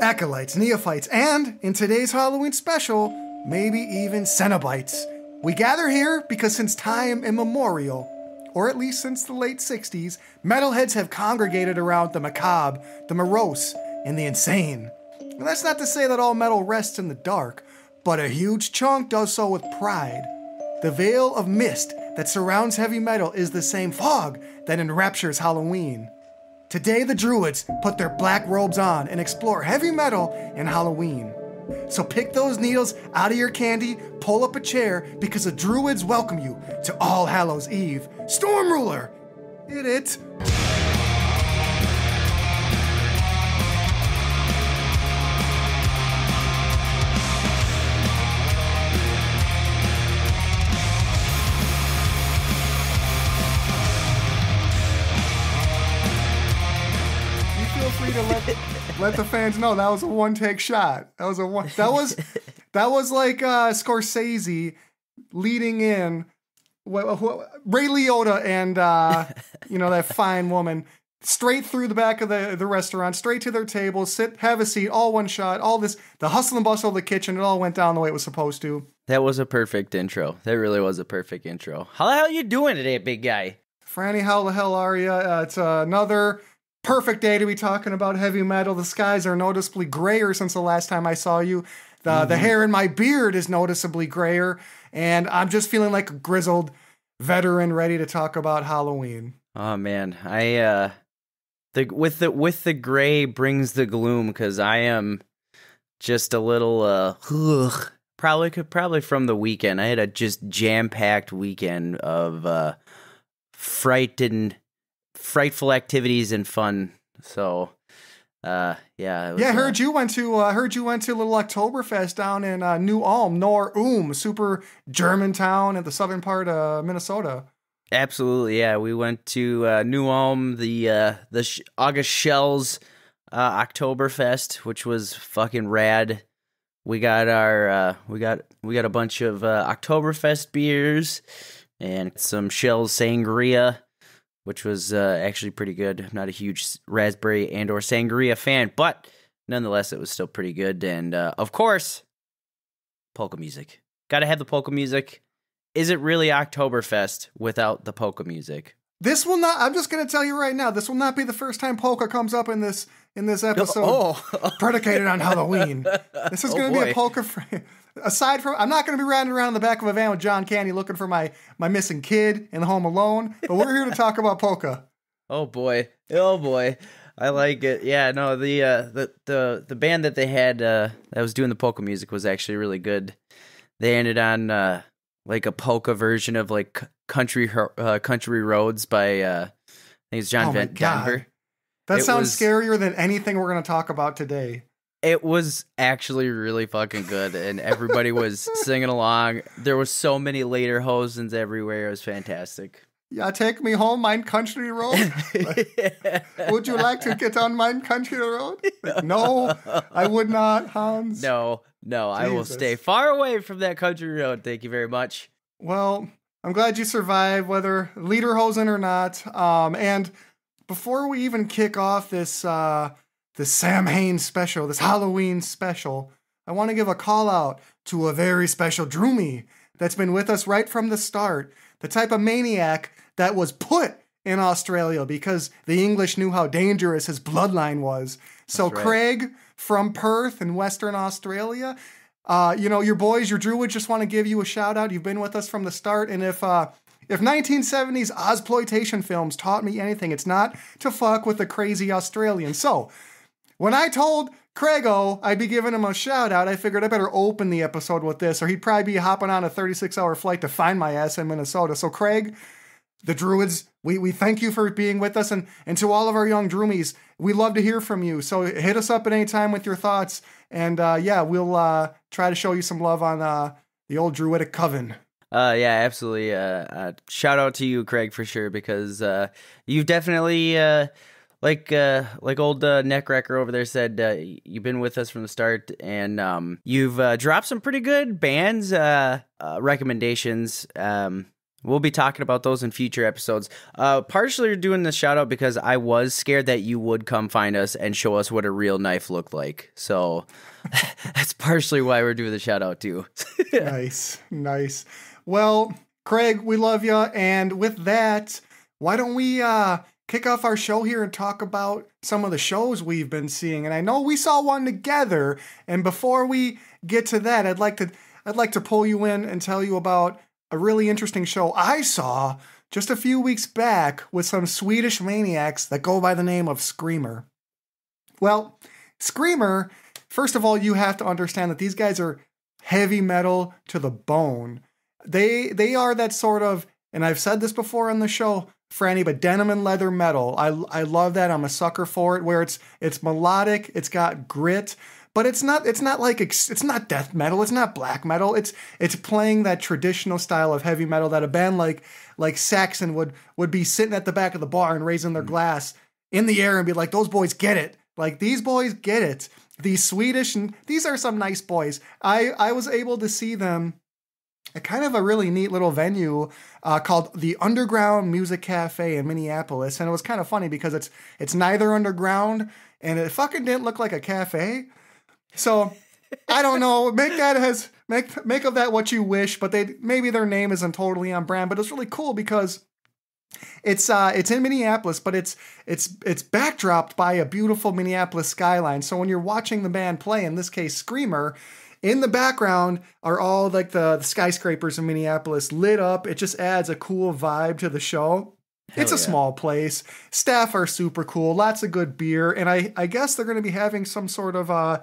acolytes, neophytes, and in today's Halloween special, maybe even Cenobites. We gather here because since time immemorial, or at least since the late 60s, metalheads have congregated around the macabre, the morose, and the insane. And that's not to say that all metal rests in the dark, but a huge chunk does so with pride. The veil of mist that surrounds heavy metal is the same fog that enraptures Halloween. Today, the Druids put their black robes on and explore heavy metal and Halloween. So pick those needles out of your candy, pull up a chair, because the Druids welcome you to All Hallows Eve. Stormruler! Hit it! Let the fans know that was a one take shot. That was a one. That was that was like uh, Scorsese leading in Ray Liotta and uh, you know that fine woman straight through the back of the the restaurant, straight to their table, sit, have a seat, all one shot. All this, the hustle and bustle of the kitchen, it all went down the way it was supposed to. That was a perfect intro. That really was a perfect intro. How the hell are you doing today, big guy? Franny, how the hell are you? Uh, it's uh, another perfect day to be talking about heavy metal. The skies are noticeably grayer since the last time I saw you. The the hair in my beard is noticeably grayer, and I'm just feeling like a grizzled veteran ready to talk about Halloween. Oh man, I uh the with the with the gray brings the gloom because I am just a little uh ugh, probably could probably from the weekend. I had a just jam packed weekend of uh frightened frightful activities and fun. So uh yeah, was, Yeah, I uh, heard you went to uh, heard you went to a little Oktoberfest down in uh, New Ulm, Nor Ulm, super German town in the southern part of Minnesota. Absolutely, yeah. We went to uh, New Ulm, the uh, the Sh- August Schell's uh, Oktoberfest, which was fucking rad. We got our uh, we got we got a bunch of uh, Oktoberfest beers and some Schell's sangria, which was uh, actually pretty good. I'm not a huge raspberry and or sangria fan, but nonetheless, it was still pretty good. And uh, of course, polka music. Got to have the polka music. Is it really Oktoberfest without the polka music? This will not. I'm just going to tell you right now. This will not be the first time polka comes up in this in this episode. oh, predicated on Halloween. This is Oh, going to be a polka. Fr- Aside from, I'm not going to be riding around in the back of a van with John Candy looking for my my missing kid in Home Alone. But we're here to talk about polka. oh boy, oh boy, I like it. Yeah, no, the uh, the the the band that they had uh, that was doing the polka music was actually really good. They ended on uh, like a polka version of like country uh, country roads by uh, I think it's John Oh Denver. That It sounds was- scarier than anything we're going to talk about today. It was actually really fucking good, and everybody was singing along. There was so many lederhosens everywhere. It was fantastic. Yeah, take me home, mine country road. would you like to get on mine country road? Like, no, I would not, Hans. No, no, I will stay far away from that country road. Thank you very much. Well, I'm glad you survived, whether lederhosen or not. Um, and before we even kick off this uh, this Samhain special, this Halloween special, I want to give a call out to a very special Droomy that's been with us right from the start. The type of maniac that was put in Australia because the English knew how dangerous his bloodline was. So right. Craig from Perth in Western Australia, uh, you know, your boys, your Druids just want to give you a shout out. You've been with us from the start. And if uh, if 1970s Ozploitation films taught me anything, it's not to fuck with the crazy Australian. So when I told Craigo I'd be giving him a shout out, I figured I better open the episode with this, or he'd probably be hopping on a 36 hour flight to find my ass in Minnesota. So, Craig, the Druids, we, we thank you for being with us. And, and to all of our young Droomies, we love to hear from you. So, hit us up at any time with your thoughts. And uh, yeah, we'll uh, try to show you some love on uh, the old Druidic Coven. Uh, yeah, absolutely. Uh, uh, shout out to you, Craig, for sure, because uh, you've definitely, uh, like, uh, like old uh, Neckwrecker over there said, uh, you've been with us from the start, and um, you've uh, dropped some pretty good bands uh, uh, recommendations. Um, We'll be talking about those in future episodes. Uh, partially doing this shout out because I was scared that you would come find us and show us what a real knife looked like. So that's partially why we're doing the shout out too. nice, nice. Well, Craig, we love you. And with that, why don't we uh, kick off our show here and talk about some of the shows we've been seeing? And I know we saw one together. And before we get to that, I'd like to I'd like to pull you in and tell you about a really interesting show I saw just a few weeks back with some Swedish maniacs that go by the name of Screamer. Well, Screamer, first of all, you have to understand that these guys are heavy metal to the bone. They they are that sort of, and I've said this before on the show, Franny, but denim and leather metal. I I love that. I'm a sucker for it. Where it's it's melodic, it's got grit, but it's not it's not like it's not death metal it's not black metal it's it's playing that traditional style of heavy metal that a band like like Saxon would would be sitting at the back of the bar and raising their mm. glass in the air and be like those boys get it like these boys get it these Swedish and these are some nice boys I I was able to see them at kind of a really neat little venue uh, called the Underground Music Cafe in Minneapolis and it was kind of funny because it's it's neither underground and it fucking didn't look like a cafe so I don't know. Make that as make make of that what you wish, but they maybe their name isn't totally on brand, but it's really cool because it's uh it's in Minneapolis, but it's it's it's backdropped by a beautiful Minneapolis skyline. So when you're watching the band play, in this case Screamer, in the background are all like the, the skyscrapers in Minneapolis lit up. It just adds a cool vibe to the show. Hell it's a yeah. small place. Staff are super cool. Lots of good beer, and I I guess they're going to be having some sort of uh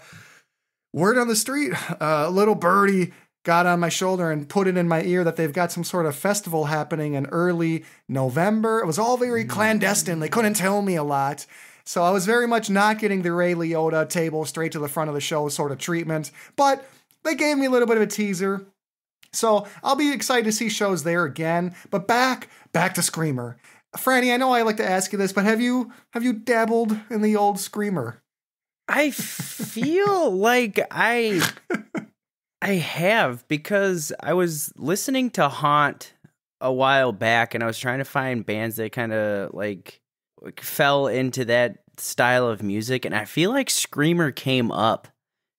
word on the street, a little birdie got on my shoulder and put it in my ear that they've got some sort of festival happening in early November. It was all very mm. clandestine. They couldn't tell me a lot. So I was very much not getting the Ray Liotta table straight to the front of the show sort of treatment, but they gave me a little bit of a teaser. So I'll be excited to see shows there again. But back, back to Screamer. Franny, I know I like to ask you this, but have you have you dabbled in the old Screamer? I feel like I I have because I was listening to Haunt a while back and I was trying to find bands that kind of like fell into that style of music and I feel like Screamer came up.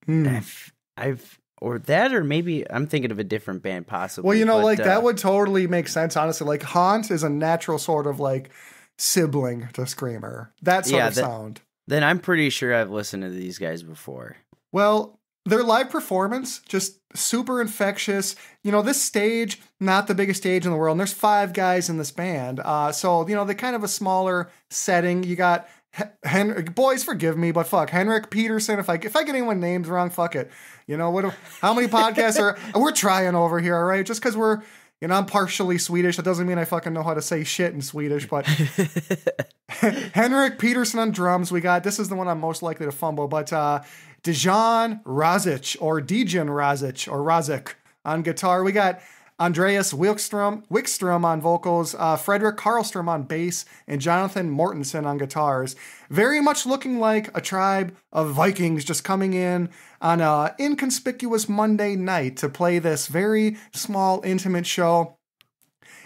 Hmm. I've, I've or that or maybe I'm thinking of a different band possibly. Well, you know, but, like uh, that would totally make sense honestly. Like Haunt is a natural sort of like sibling to Screamer. That sort yeah, of that, sound. Then I'm pretty sure I've listened to these guys before. Well, their live performance just super infectious. You know, this stage not the biggest stage in the world. And there's five guys in this band, uh, so you know they're kind of a smaller setting. You got Hen- boys, forgive me, but fuck Henrik Peterson. If I if I get anyone names wrong, fuck it. You know what? How many podcasts are we're trying over here? All right, just because we're you know, I'm partially Swedish. That doesn't mean I fucking know how to say shit in Swedish, but Henrik Peterson on drums. We got this is the one I'm most likely to fumble, but uh Dejan Razic or Dejan Razic or Razic on guitar. We got Andreas Wickstrom, Wickstrom on vocals, uh, Frederick Karlstrom on bass, and Jonathan Mortensen on guitars. Very much looking like a tribe of Vikings just coming in on an inconspicuous Monday night to play this very small, intimate show.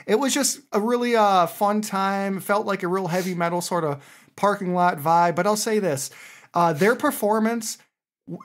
It was just a really uh, fun time. Felt like a real heavy metal sort of parking lot vibe. But I'll say this uh, their performance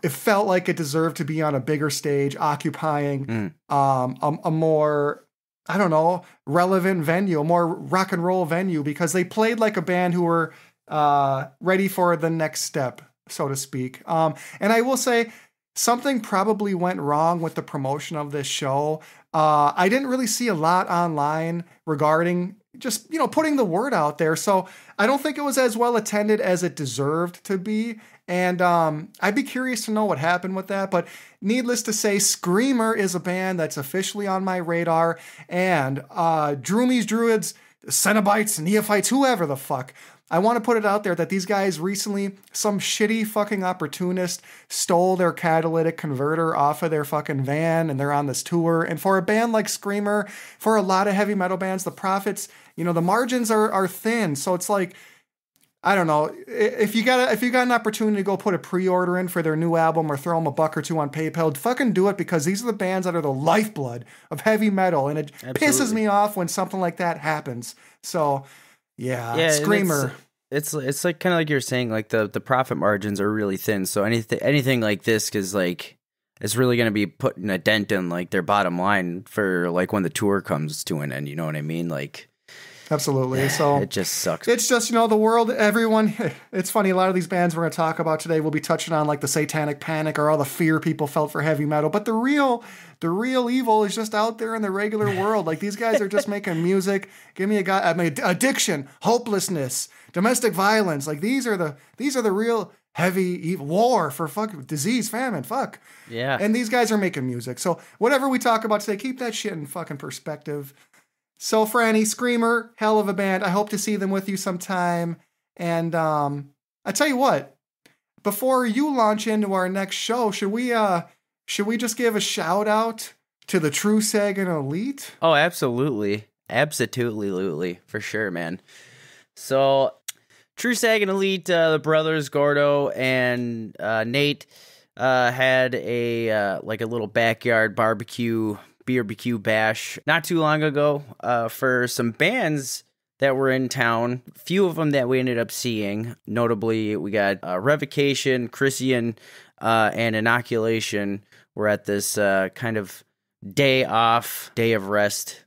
it felt like it deserved to be on a bigger stage, occupying mm. um, a, a, more, I don't know, relevant venue, a more rock and roll venue, because they played like a band who were uh, ready for the next step, so to speak. Um, and I will say, something probably went wrong with the promotion of this show. Uh, I didn't really see a lot online regarding just you know putting the word out there so i don't think it was as well attended as it deserved to be and um, I'd be curious to know what happened with that. But needless to say, Screamer is a band that's officially on my radar. And uh, Droomies, Druids, Cenobites, Neophytes, whoever the fuck. I want to put it out there that these guys recently, some shitty fucking opportunist stole their catalytic converter off of their fucking van and they're on this tour. And for a band like Screamer, for a lot of heavy metal bands, the profits, you know, the margins are, are thin. So it's like, I don't know if you got a, if you got an opportunity to go put a pre-order in for their new album or throw them a buck or two on PayPal, fucking do it because these are the bands that are the lifeblood of heavy metal, and it Absolutely. pisses me off when something like that happens. So, yeah, Yeah, screamer. It's it's like kind of like you're saying, like the the profit margins are really thin. So anything anything like this is like it's really going to be putting a dent in like their bottom line for like when the tour comes to an end. You know what I mean? Like Absolutely. So it just sucks. It's just, you know, the world, everyone. It's funny, a lot of these bands we're going to talk about today will be touching on like the satanic panic or all the fear people felt for heavy metal. But the real, the real evil is just out there in the regular world. Like these guys are just making music. Give me a guy, I mean, addiction, hopelessness, domestic violence. Like these are the, these are the real heavy evil, war for fuck, disease, famine, fuck. yeah. And these guys are making music. So whatever we talk about today, keep that shit in fucking perspective. So Franny, Screamer, hell of a band. I hope to see them with you sometime. And um, I tell you what, before you launch into our next show, should we uh should we just give a shout out to the True Sagan Elite? Oh, absolutely. Absolutely, for sure, man. So, True Sagan Elite, uh, the brothers Gordo and uh, Nate uh, had a uh, like a little backyard barbecue barbecue bash not too long ago uh, for some bands that were in town. A Few of them that we ended up seeing. Notably, we got uh, Revocation, Krisiun, uh, and Inoculation. Were at this uh, kind of day off, day of rest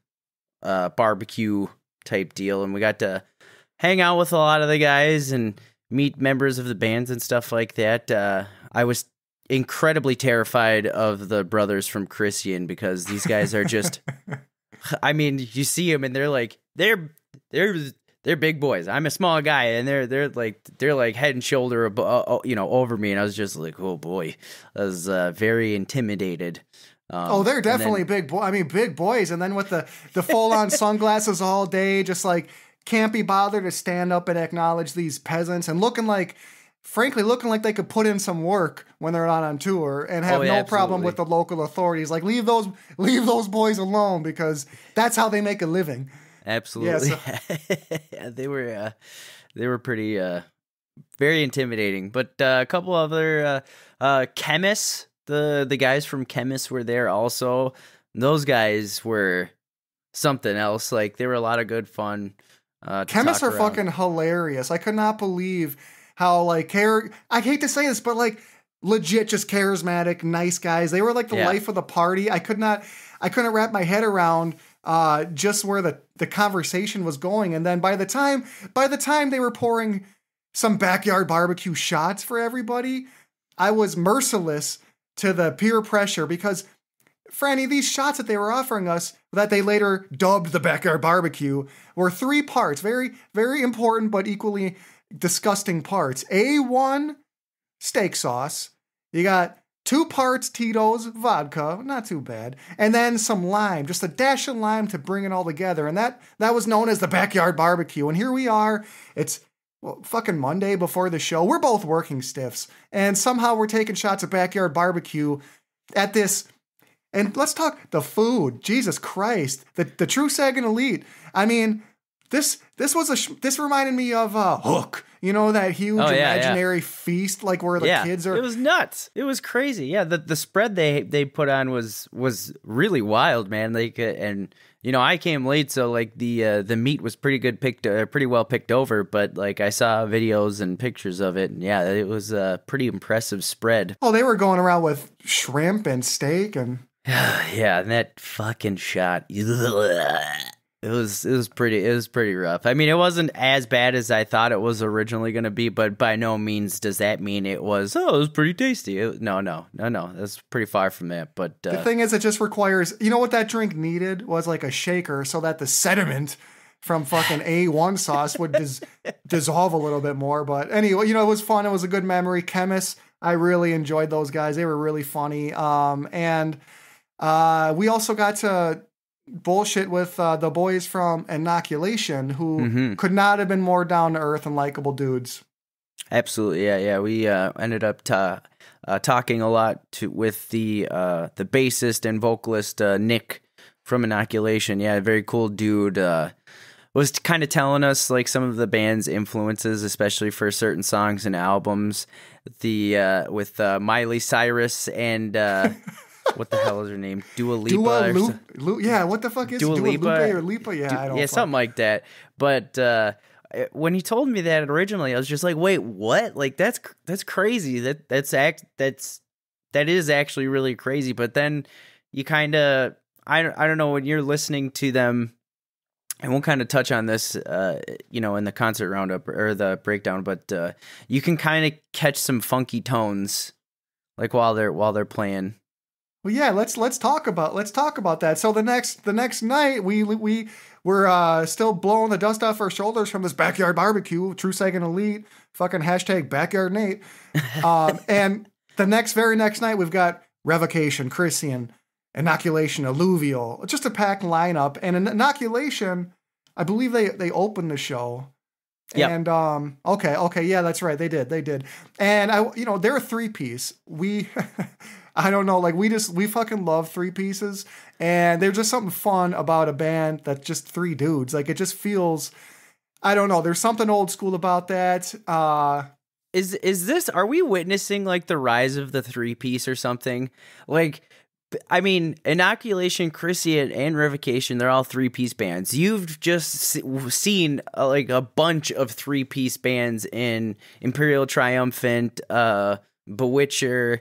uh, barbecue type deal, and we got to hang out with a lot of the guys and meet members of the bands and stuff like that. Uh, I was incredibly terrified of the brothers from Krisiun because these guys are just. I mean, you see them and they're like they're they're they're big boys. I'm a small guy, and they're they're like they're like head and shoulder, abo- uh, you know, over me, and I was just like, oh boy, I was uh, very intimidated. Um, Oh, they're and then- definitely big boy. I mean, big boys. And then with the the full on sunglasses all day, just like can't be bothered to stand up and acknowledge these peasants and looking like, frankly, looking like they could put in some work when they're not on tour and have Oh, yeah, no problem with the local authorities. Like leave those leave those boys alone because that's how they make a living. Absolutely. Yeah, they were uh, they were pretty uh, very intimidating. But uh, a couple other uh, uh, chemists, the the guys from chemists were there also. Those guys were something else. Like they were a lot of good fun. Uh, Chemists are around. fucking hilarious. I could not believe how like care. I hate to say this, but like legit, just charismatic, nice guys. They were like the Yeah. life of the party. I could not. I couldn't wrap my head around uh, just where the the conversation was going. And then by the time by the time they were pouring some backyard barbecue shots for everybody, I was merciless to the peer pressure because Franny, these shots that they were offering us, that they later dubbed the backyard barbecue, were three parts, very, very important but equally disgusting parts. A1 steak sauce. You got two parts Tito's vodka, not too bad, and then some lime, just a dash of lime to bring it all together. And that that was known as the backyard barbecue. And here we are. It's well, fucking Monday before the show. We're both working stiffs, and somehow we're taking shots of backyard barbecue at this. And let's talk the food. Jesus Christ, the the True Sagan Elite. I mean, this this was a sh- this reminded me of uh, Hook. You know that huge Oh, yeah, yeah. imaginary feast, like where the yeah, kids are. It was nuts. It was crazy. Yeah, the the spread they they put on was was really wild, man. Like, uh, and you know, I came late, so like the uh, the meat was pretty good picked, uh, pretty well picked over. But like, I saw videos and pictures of it, and yeah, it was a pretty impressive spread. oh, they were going around with shrimp and steak and yeah, and that fucking shot. It was it was pretty it was pretty rough. I mean, it wasn't as bad as I thought it was originally going to be, but by no means does that mean it was. Oh, it was pretty tasty. It- no, no, no, no. That's pretty far from that. But The uh, thing is, it just requires. You know what that drink needed was like a shaker, so that the sediment from fucking A1 sauce would dis- dissolve a little bit more. But anyway, you know, it was fun. It was a good memory. Chemists, I really enjoyed those guys. They were really funny. Um, and uh, we also got to bullshit with uh, the boys from Inoculation, who Mhm. could not have been more down to earth and likable dudes. Absolutely, yeah, yeah. We uh, ended up ta- uh, talking a lot to with the uh, the bassist and vocalist uh, Nick from Inoculation. Yeah, very cool dude. Uh, was kind of telling us like some of the band's influences, especially for certain songs and albums. The uh, with uh, Miley Cyrus and uh, what the hell is her name? Dua Lipa. Dua or Lu- Lu- yeah, what the fuck is Dua Dua, Lipa? Lupe or Lipa? Yeah, I don't yeah, fuck- something like that. But uh, when he told me that originally, I was just like, "Wait, what? Like that's that's crazy. That that's act that's that is actually really crazy." But then you kind of I don't- I don't know when you're listening to them. And we'll kind of touch on this, uh, you know, in the concert roundup or the breakdown. But uh, you can kind of catch some funky tones, like while they're while they're playing. Well, yeah, let's let's talk about let's talk about that. So the next the next night we we we're uh, still blowing the dust off our shoulders from this backyard barbecue. True Second Elite, fucking hashtag backyard Nate. Um, and the next very next night we've got revocation, Krisiun, inoculation, alluvial, just a packed lineup. And an inoculation, I believe they they opened the show. Yep. And um okay, okay, yeah, that's right. They did. They did. And I you know, they're a three piece. We I don't know, like we just we fucking love three pieces and there's just something fun about a band that's just three dudes. Like it just feels I don't know, there's something old school about that. Uh is is this are we witnessing like the rise of the three piece or something like I mean inoculation Krisiun and revocation they're all three piece bands you've just se- seen uh, like a bunch of three piece bands in imperial triumphant uh bewitcher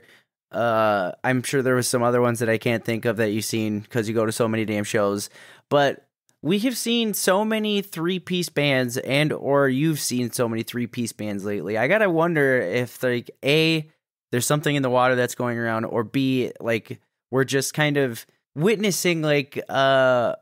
uh i'm sure there was some other ones that i can't think of that you've seen because you go to so many damn shows but we have seen so many three piece bands and or you've seen so many three piece bands lately. I gotta wonder if like A, there's something in the water that's going around, or B, like we're just kind of witnessing like uh,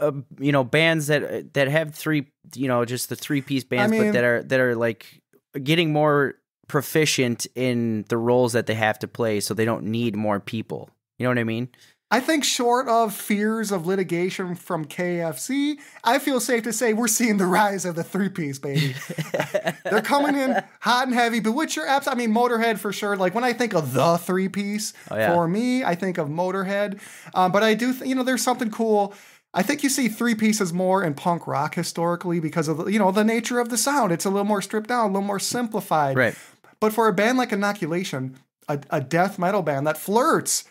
uh you know bands that that have three you know just the three piece bands mean- but that are that are like getting more proficient in the roles that they have to play so they don't need more people. You know what I mean? I think short of fears of litigation from KFC, I feel safe to say we're seeing the rise of the three piece, baby. They're coming in hot and heavy. Bewitcher apps, I mean Motorhead for sure. Like when I think of the three piece, Oh, yeah. for me, I think of Motorhead. Um, but I do, th- you know, there's something cool. I think you see three pieces more in punk rock historically because of the, you know the nature of the sound. It's a little more stripped down, a little more simplified. Right. But for a band like Inoculation, a, a death metal band that flirts,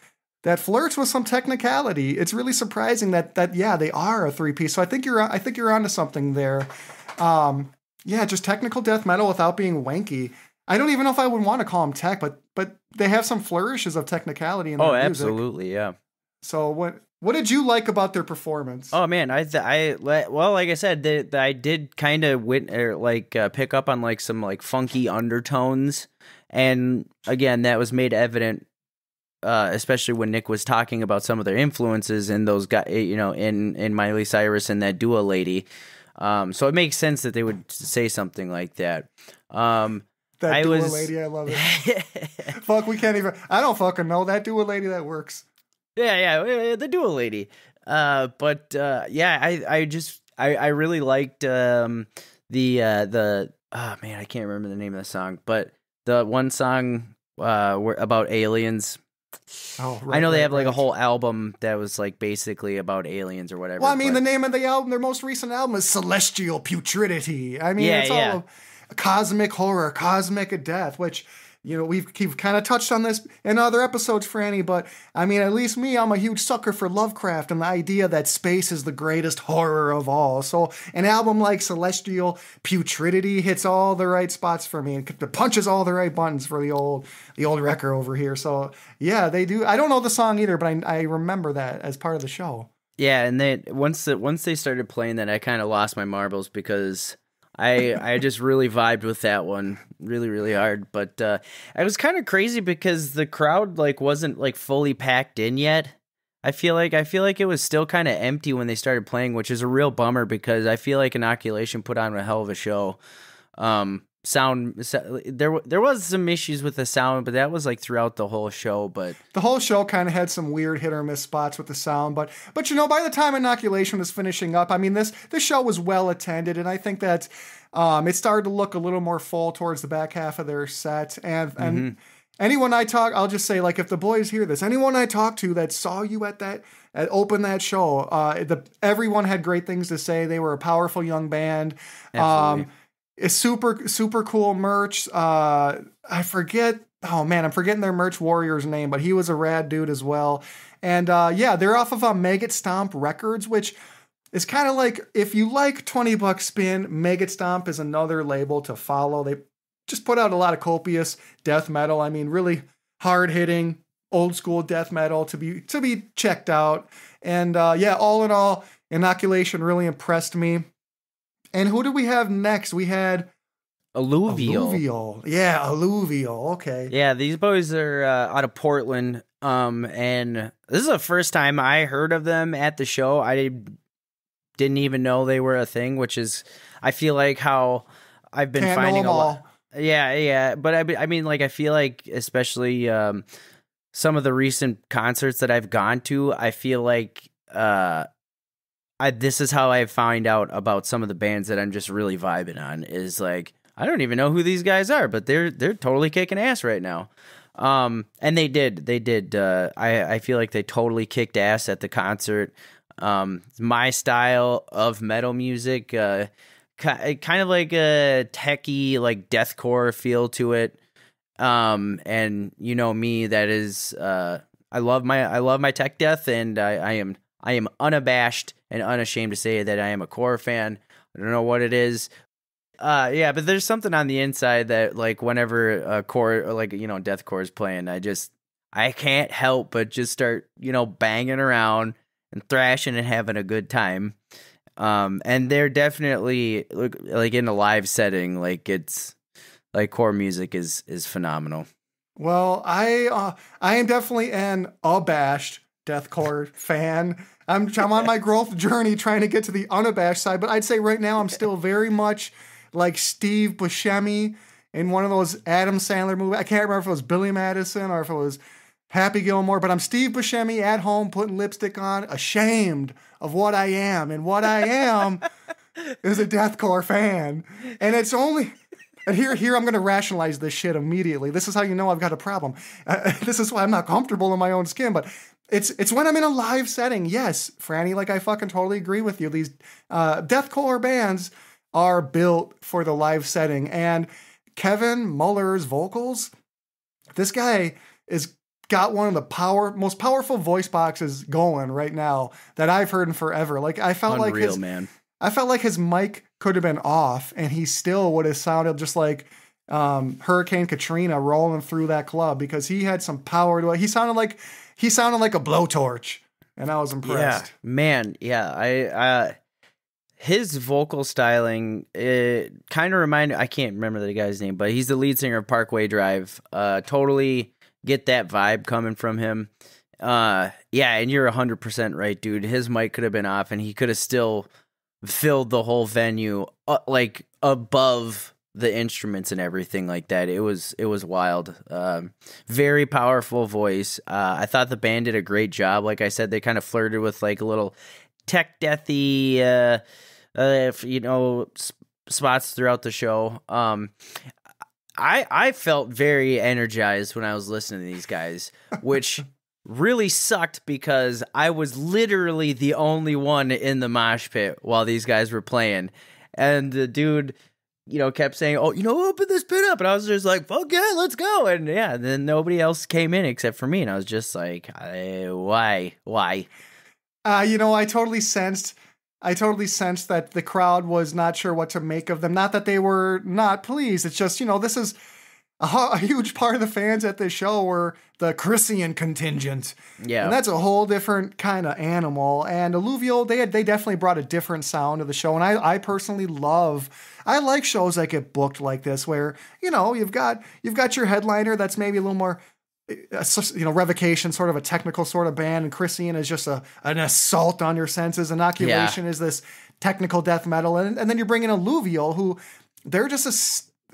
that flirts with some technicality, it's really surprising that that yeah they are a three piece. So I think you're I think you're onto something there. Um, yeah, just technical death metal without being wanky. I don't even know if I would want to call them tech, but but they have some flourishes of technicality in their Oh, music. absolutely, yeah. So what what did you like about their performance? Oh man, I th- I well, like I said, I did kind of wit- er, like uh, pick up on like some like funky undertones, and again, that was made evident, uh, especially when Nick was talking about some of their influences in those guys, you know, in in Miley Cyrus and that Dua lady. Um, so it makes sense that they would say something like that. Um, that I Dua was- lady, I love it. Fuck, we can't even. I don't fucking know that Dua lady that works. Yeah, yeah, the dual lady. Uh, but uh, yeah, I, I just, I, I really liked um the uh the oh man, I can't remember the name of the song, but the one song uh where, about aliens. Oh, right, I know they right, have like a whole album that was like basically about aliens or whatever. Well, I mean, but- the name of the album, their most recent album is Celestial Putridity. I mean, Yeah, it's yeah. all cosmic horror, cosmic death, which, you know, we've, we've kind of touched on this in other episodes, Franny, but I mean, at least me, I'm a huge sucker for Lovecraft and the idea that space is the greatest horror of all. So an album like Celestial Putridity hits all the right spots for me and punches all the right buttons for the old, the old wrecker over here. So yeah, they do. I don't know the song either, but I, I remember that as part of the show. Yeah, and then once the, once they started playing that, I kind of lost my marbles because I I just really vibed with that one really really hard. But uh, it was kind of crazy because the crowd like wasn't like fully packed in yet. I feel like I feel like it was still kind of empty when they started playing, which is a real bummer because I feel like Inoculation put on a hell of a show. Um, sound there there was some issues with the sound, but that was like throughout the whole show. But the whole show kind of had some weird hit or miss spots with the sound, but but you know, by the time inoculation was finishing up, I mean this this show was well attended, and I think that um, it started to look a little more full towards the back half of their set, and and anyone I talk, I'll just say like if the boys hear this, anyone I talk to that saw you at that at open that show, uh, the everyone had great things to say. They were a powerful young band. Absolutely. Um, it's super super cool merch. Uh, I forget. Oh man, I'm forgetting their merch warrior's name, but he was a rad dude as well. And uh, yeah, they're off of uh, Maggot Stomp Records, which is kind of like if you like 20 buck spin, Maggot Stomp is another label to follow. They just put out a lot of copious death metal. I mean, really hard hitting, old school death metal to be to be checked out. And uh, yeah, all in all, Inoculation really impressed me. And who do we have next? We had Alluvial. Alluvial. Yeah, Alluvial. Okay. Yeah, these boys are uh, out of Portland. Um, and this is the first time I heard of them at the show. I didn't even know they were a thing, which is, I feel like how I've been Can't finding a lot. Yeah, yeah, but I, I mean, like, I feel like, especially um, some of the recent concerts that I've gone to, I feel like uh, I this is how I find out about some of the bands that I'm just really vibing on. Is like I don't even know who these guys are, but they're they're totally kicking ass right now. Um, and they did, they did. Uh, I I feel like they totally kicked ass at the concert. Um, my style of metal music, uh, kind of like a techie, like deathcore feel to it. Um, and you know me, that is, uh, I love my, I love my tech death, and I, I am, I am unabashed and unashamed to say that I am a core fan. I don't know what it is. Uh, yeah, but there's something on the inside that, like, whenever a core, like you know, deathcore is playing, I just, I can't help but just start, you know, banging around and thrashing and having a good time. Um, and they're definitely like in a live setting, like it's like core music is is phenomenal. Well, I uh, I am definitely an abashed deathcore fan. I'm I'm on my growth journey trying to get to the unabashed side, but I'd say right now I'm still very much like Steve Buscemi in one of those Adam Sandler movies. I can't remember if it was Billy Madison or if it was Happy Gilmore, but I'm Steve Buscemi at home putting lipstick on, ashamed of what I am, and what I am is a deathcore fan, and it's only. And here, here, I'm going to rationalize this shit immediately. This is how you know I've got a problem. Uh, this is why I'm not comfortable in my own skin. But it's it's when I'm in a live setting. Yes, Franny, like I fucking totally agree with you. These uh, deathcore bands are built for the live setting, and Kevin Muller's vocals. This guy is got one of the power most powerful voice boxes going right now that I've heard in forever. Like I felt like his man. I felt like his mic could have been off and he still would have sounded just like um, Hurricane Katrina rolling through that club because he had some power to it. He sounded like he sounded like a blowtorch, and I was impressed. Yeah, man. Yeah, I. Uh, his vocal styling, it kind of reminded. I can't remember the guy's name, but he's the lead singer of Parkway Drive. Uh, totally get that vibe coming from him. Uh, yeah, and you're hundred percent right, dude. His mic could have been off, and he could have still filled the whole venue, uh, like above the instruments and everything like that. It was it was wild. Um, very powerful voice. Uh, I thought the band did a great job. Like I said, they kind of flirted with like a little tech deathy, uh, uh, you know, s- spots throughout the show. Um, I I felt very energized when I was listening to these guys, which really sucked because I was literally the only one in the mosh pit while these guys were playing, and the dude. You know, kept saying, "Oh, you know, open this pit up," and I was just like, "Fuck yeah, let's go!" And yeah, then nobody else came in except for me, and I was just like, "Why, why?" Uh, you know, I totally sensed. I totally sensed that the crowd was not sure what to make of them. Not that they were not pleased. It's just you know this is a, a huge part of the fans at this show were the Krisiun contingent. Yeah, And that's a whole different kind of animal. And Alluvial, they had, they definitely brought a different sound to the show. And I, I personally love, I like shows that get booked like this, where you know you've got you've got your headliner that's maybe a little more, uh, you know, revocation, sort of a technical sort of band, and Krisiun is just a an assault on your senses. Inoculation is this technical death metal, and and then you bring in Alluvial, who they're just a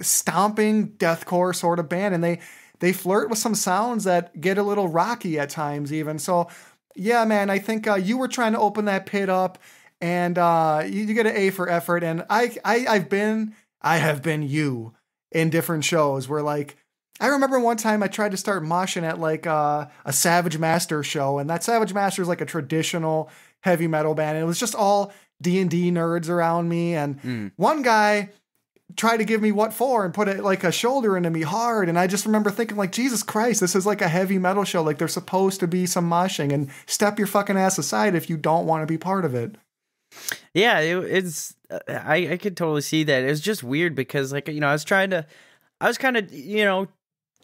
stomping deathcore sort of band, and they they flirt with some sounds that get a little rocky at times, even. So, yeah, man, I think uh, you were trying to open that pit up, and uh, you, you get an A for effort. And I, I, I've been, I have been you in different shows where like I remember one time I tried to start moshing at like uh, a Savage Master show, and that Savage Master is like a traditional heavy metal band. And it was just all D and D nerds around me, and Mm. one guy tried to give me what for and put it like a shoulder into me hard and i just remember thinking like jesus christ this is like a heavy metal show like there's supposed to be some moshing and step your fucking ass aside if you don't want to be part of it Yeah, it, it's I I could totally see that. It was just weird because like you know I was trying to, I was kind of you know.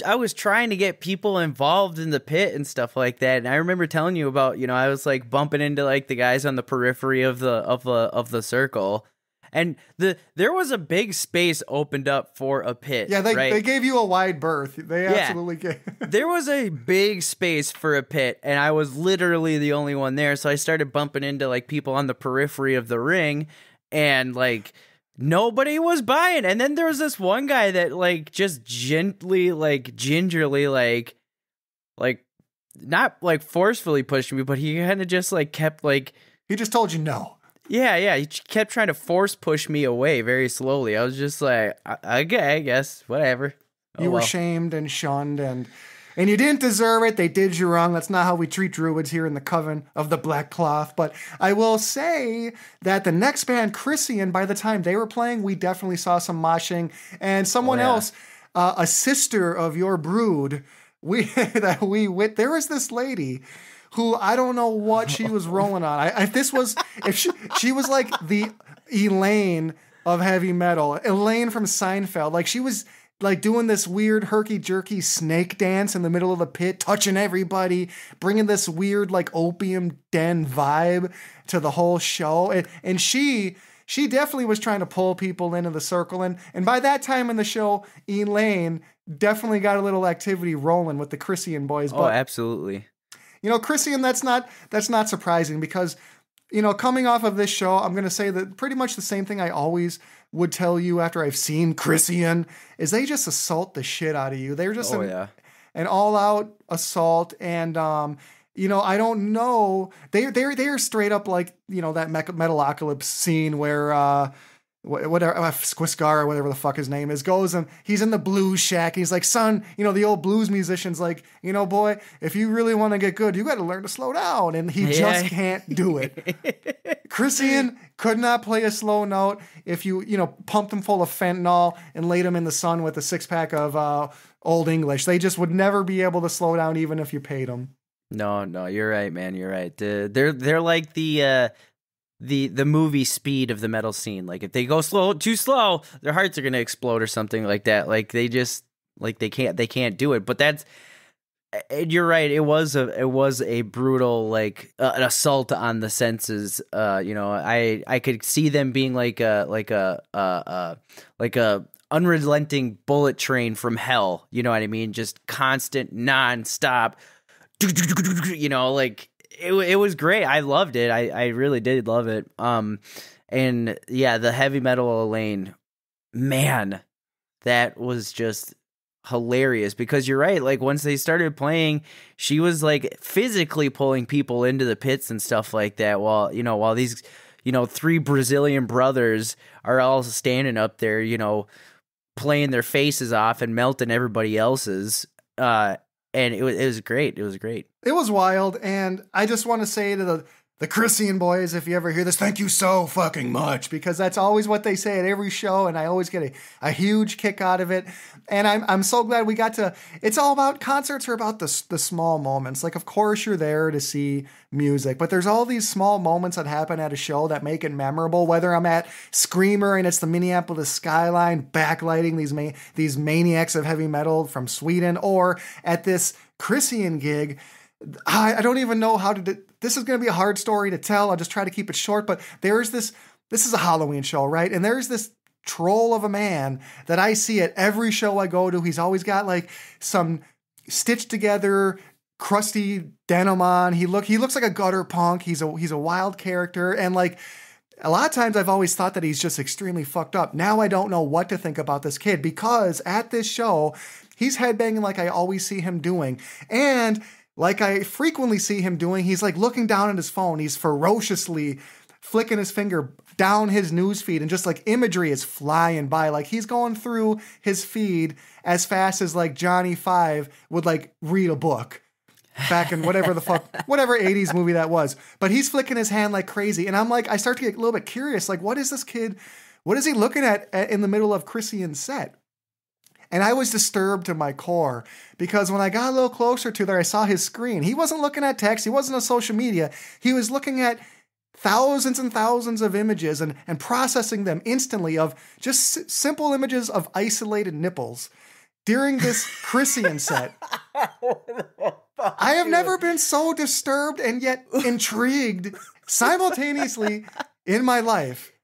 I was trying to get people involved in the pit and stuff like that, and I remember telling you about, you know, I was like bumping into like the guys on the periphery of the of the of the circle, and the there was a big space opened up for a pit. yeah they, right? they gave you a wide berth they absolutely gave there was a big space for a pit and i was literally the only one there so i started bumping into like people on the periphery of the ring and like nobody was buying and then there was this one guy that like just gently like gingerly like like not like forcefully pushed me but he kind of just like kept like he just told you no yeah yeah he kept trying to force push me away very slowly. I was just like okay i guess whatever. Oh, you were well. shamed and shunned and and you didn't deserve it. They did you wrong. That's not how we treat druids here in the coven of the black cloth. But i will say that the next band Krisiun by the time they were playing we definitely saw some moshing and someone Oh, yeah. else uh, a sister of your brood we that we wit there was this lady who I don't know what she was rolling on. I, if this was if she she was like the Elaine of heavy metal, Elaine from Seinfeld. Like she was like doing this weird herky jerky snake dance in the middle of the pit, touching everybody, bringing this weird like opium den vibe to the whole show. And and she she definitely was trying to pull people into the circle. And and by that time in the show, Elaine definitely got a little activity rolling with the Krisiun boys. oh But absolutely you know, Krisiun, that's not that's not surprising because you know, coming off of this show, I'm going to say that pretty much the same thing I always would tell you after I've seen Krisiun is they just assault the shit out of you. They're just oh an, yeah an all-out assault and um you know, I don't know. They they're, they're straight up like, you know, that Metalocalypse scene where uh whatever uh, Skwisgaar or whatever the fuck his name is goes and he's in the blues shack. He's like, son, you know, the old blues musician's like, you know, boy, if you really want to get good, you got to learn to slow down, and he Yeah. just can't do it. Krisiun could not play a slow note if you, you know, pumped him full of fentanyl and laid him in the sun with a six pack of uh, Old English. They just would never be able to slow down even if you paid them. No, no, you're right, man. You're right. Uh, they're they're like the uh, the the movie speed of the metal scene. Like if they go slow, too slow, their hearts are gonna explode or something like that. Like they just like they can't they can't do it. But that's and you're right. It was a it was a brutal like uh, an assault on the senses. Uh, you know, I I could see them being like a like a uh uh like a unrelenting bullet train from hell. You know what I mean? Just constant, nonstop. You know, like it. It was great. I loved it. I I really did love it. Um, and yeah, the heavy metal Elaine, man, that was just hilarious because you're right like once they started playing she was like physically pulling people into the pits and stuff like that while you know while these you know three brazilian brothers are all standing up there you know playing their faces off and melting everybody else's uh and it was, it was great it was great. It was wild, and I just want to say to the the Krisiun boys, if you ever hear this, thank you so fucking much because that's always what they say at every show, and I always get a, a huge kick out of it. And I'm I'm so glad we got to. It's all about concerts are about the the small moments. Like, of course, you're there to see music, but there's all these small moments that happen at a show that make it memorable. Whether I'm at Screamer and it's the Minneapolis skyline backlighting these ma- these maniacs of heavy metal from Sweden, or at this Krisiun gig. I, I don't even know how to. Do, this is going to be a hard story to tell. I'll just try to keep it short. But there's this. This is a Halloween show, right? And there's this troll of a man that I see at every show I go to. He's always got like some stitched together crusty denim on. He look he looks like a gutter punk. He's a he's a wild character and like a lot of times I've always thought that he's just extremely fucked up. Now I don't know what to think about this kid because at this show he's headbanging like I always see him doing. And like I frequently see him doing, he's like looking down at his phone. He's ferociously flicking his finger down his news feed and just like imagery is flying by. Like he's going through his feed as fast as like Johnny Five would like read a book back in whatever the fuck, whatever 80s movie that was. But he's flicking his hand like crazy. And I'm like, I start to get a little bit curious. Like, what is this kid? What is he looking at, in the middle of Krisiun's set? And I was disturbed to my core because when I got a little closer to there, I saw his screen. He wasn't looking at text, he wasn't on social media. He was looking at thousands and thousands of images and, and processing them instantly of just simple images of isolated nipples during this Krisiun set. I have never been so disturbed and yet intrigued simultaneously in my life.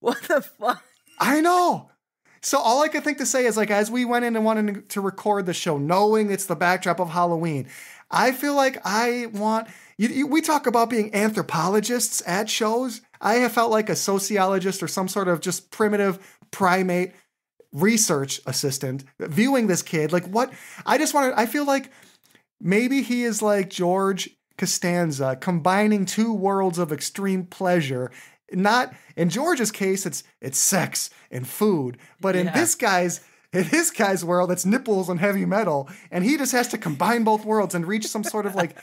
What the fuck? I know. So all I could think to say is like as we went in and wanted to record the show, knowing it's the backdrop of Halloween, I feel like I want. You, you, we talk about being anthropologists at shows. I have felt like a sociologist or some sort of just primitive primate research assistant viewing this kid. Like what? I just want to. I feel like maybe he is like George Costanza, combining two worlds of extreme pleasure. Not in George's case, it's it's sex and food, but in Yeah. this guy's in this guy's world, it's nipples and heavy metal, and he just has to combine both worlds and reach some sort of like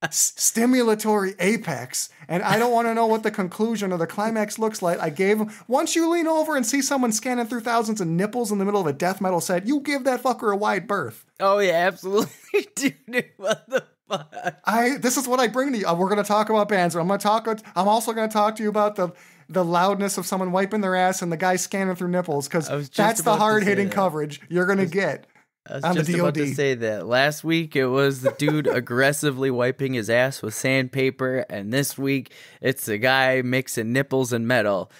s- stimulatory apex. And I don't want to know what the conclusion or the climax looks like. I gave him once you lean over and see someone scanning through thousands of nipples in the middle of a death metal set, you give that fucker a wide berth. Oh yeah, absolutely, dude. What the I this is what I bring to you. We're going to talk about bands. I'm going to talk. I'm also going to talk to you about the the loudness of someone wiping their ass and the guy scanning through nipples because just that's the hard hitting coverage you're going to get. I was On the just about to say that. Last week it was the dude aggressively wiping his ass with sandpaper, and this week it's the guy mixing nipples and metal.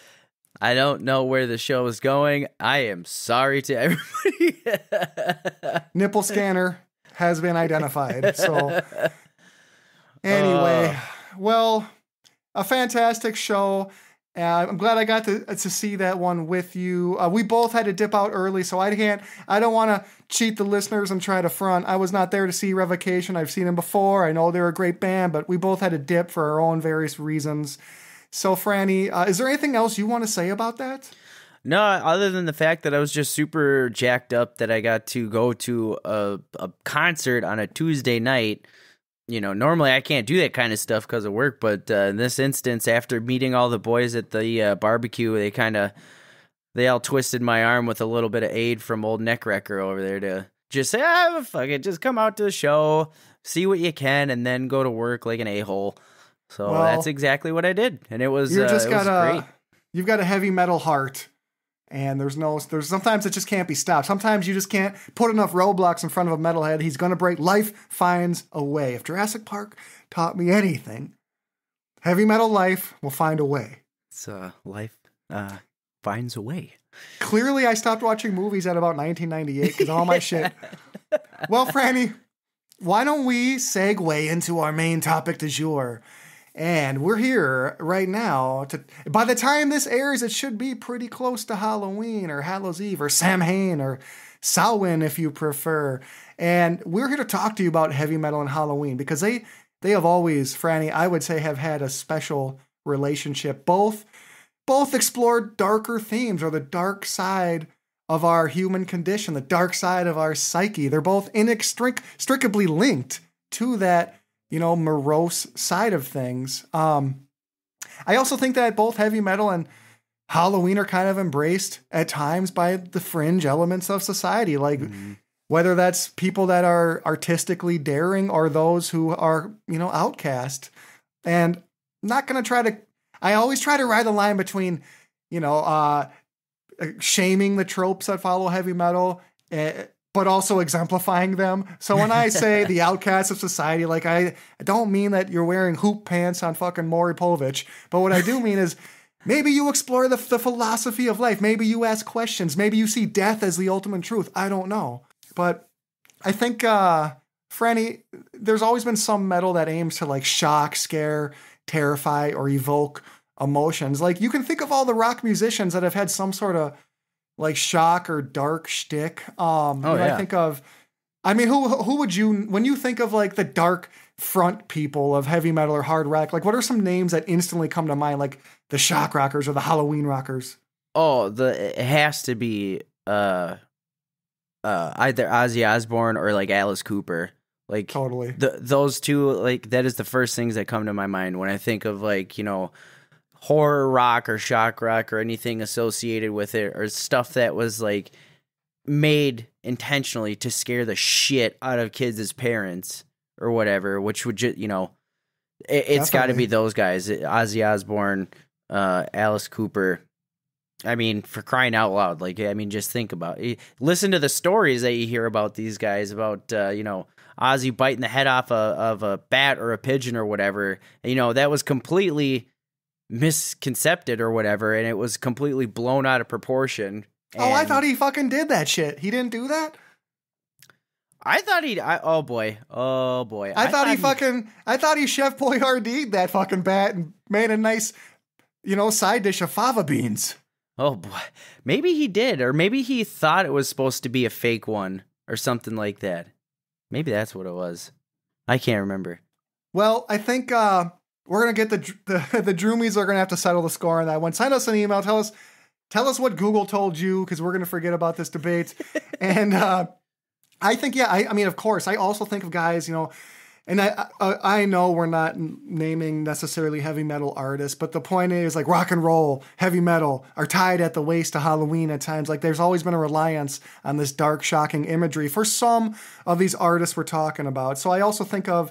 I don't know where the show is going. I am sorry to everybody. Nipple scanner has been identified. So anyway, well, a fantastic show. Uh, I'm glad I got to to see that one with you. Uh, we both had to dip out early, so I can't. I don't want to cheat the listeners and try to front. I was not there to see Revocation. I've seen them before. I know they're a great band, but we both had to dip for our own various reasons. So, Franny, uh, is there anything else you want to say about that? No, other than the fact that I was just super jacked up that I got to go to a, a concert on a Tuesday night. You know, normally I can't do that kind of stuff because of work, but uh, in this instance, after meeting all the boys at the uh, barbecue, they kind of they all twisted my arm with a little bit of aid from old neck wrecker over there to just say, ah, fuck it, just come out to the show, see what you can, and then go to work like an a hole. So Well, that's exactly what I did, and it was you uh, just was got great. a you've got a heavy metal heart and there's no there's sometimes it just can't be stopped. Sometimes you just can't put enough roadblocks in front of a metalhead. He's going to break life finds a way. If jurassic park taught me anything heavy metal life will find a way. It's uh, life uh, finds a way. clearly i stopped watching movies at about 1998 because all my shit. Well franny why don't we segue into our main topic du jour and we're here right now to by the time this airs it should be pretty close to halloween or hallows eve or samhain or samhain if you prefer and we're here to talk to you about heavy metal and halloween because they they have always franny i would say have had a special relationship both both explored darker themes or the dark side of our human condition, the dark side of our psyche. They're both inextricably linked to that, you know, morose side of things. Um, I also think that both heavy metal and Halloween are kind of embraced at times by the fringe elements of society, like whether that's people that are artistically daring or those who are, you know, outcast. And I'm not going to try to I always try to ride the line between, you know, uh, shaming the tropes that follow heavy metal, eh, but also exemplifying them. So when I say the outcasts of society, like I, I don't mean that you're wearing hoop pants on fucking Maury Povich, but what I do mean is maybe you explore the, the philosophy of life. Maybe you ask questions. Maybe you see death as the ultimate truth. I don't know. But I think, uh, Franny, there's always been some metal that aims to like shock, scare, terrify, or evoke emotions. Like you can think of all the rock musicians that have had some sort of like shock or dark shtick. Um, Oh, know, I think of, I mean, who who would you when you think of like the dark front people of heavy metal or hard rock? Like, what are some names that instantly come to mind, like the Shock Rockers or the Halloween Rockers? Oh, the it has to be uh uh either Ozzy Osbourne or like Alice Cooper. Like Totally. the those two like that is the first things that come to my mind when I think of like, you know, horror rock or shock rock or anything associated with it or stuff that was like made intentionally to scare the shit out of kids as parents or whatever, which would just, you know, it, it's got to be those guys, Ozzy Osbourne, uh Alice Cooper. I mean, for crying out loud, like I mean, just think about it. Listen to the stories that you hear about these guys about, uh, you know, Ozzy biting the head off a, of a bat or a pigeon or whatever. You know, that was completely misconcepted or whatever, and it was completely blown out of proportion. Oh, I thought he fucking did that shit. He didn't do that. I thought he'd. I, oh boy, oh boy. I, thought, he fucking. I thought he Chef Boyardee that fucking bat and made a nice, you know, side dish of fava beans. Oh boy, maybe he did, or maybe he thought it was supposed to be a fake one or something like that. Maybe that's what it was. I can't remember. Well, I think uh, we're gonna get the the the Droomies are gonna have to settle the score on that one. Send us an email. Tell us tell us what Google told you because we're gonna forget about this debate. and uh, I think yeah, I, I mean of course I also think of guys you know. And I, I I know we're not naming necessarily heavy metal artists, but the point is like rock and roll, heavy metal are tied at the waist to Halloween at times. Like there's always been a reliance on this dark, shocking imagery for some of these artists we're talking about. So I also think of,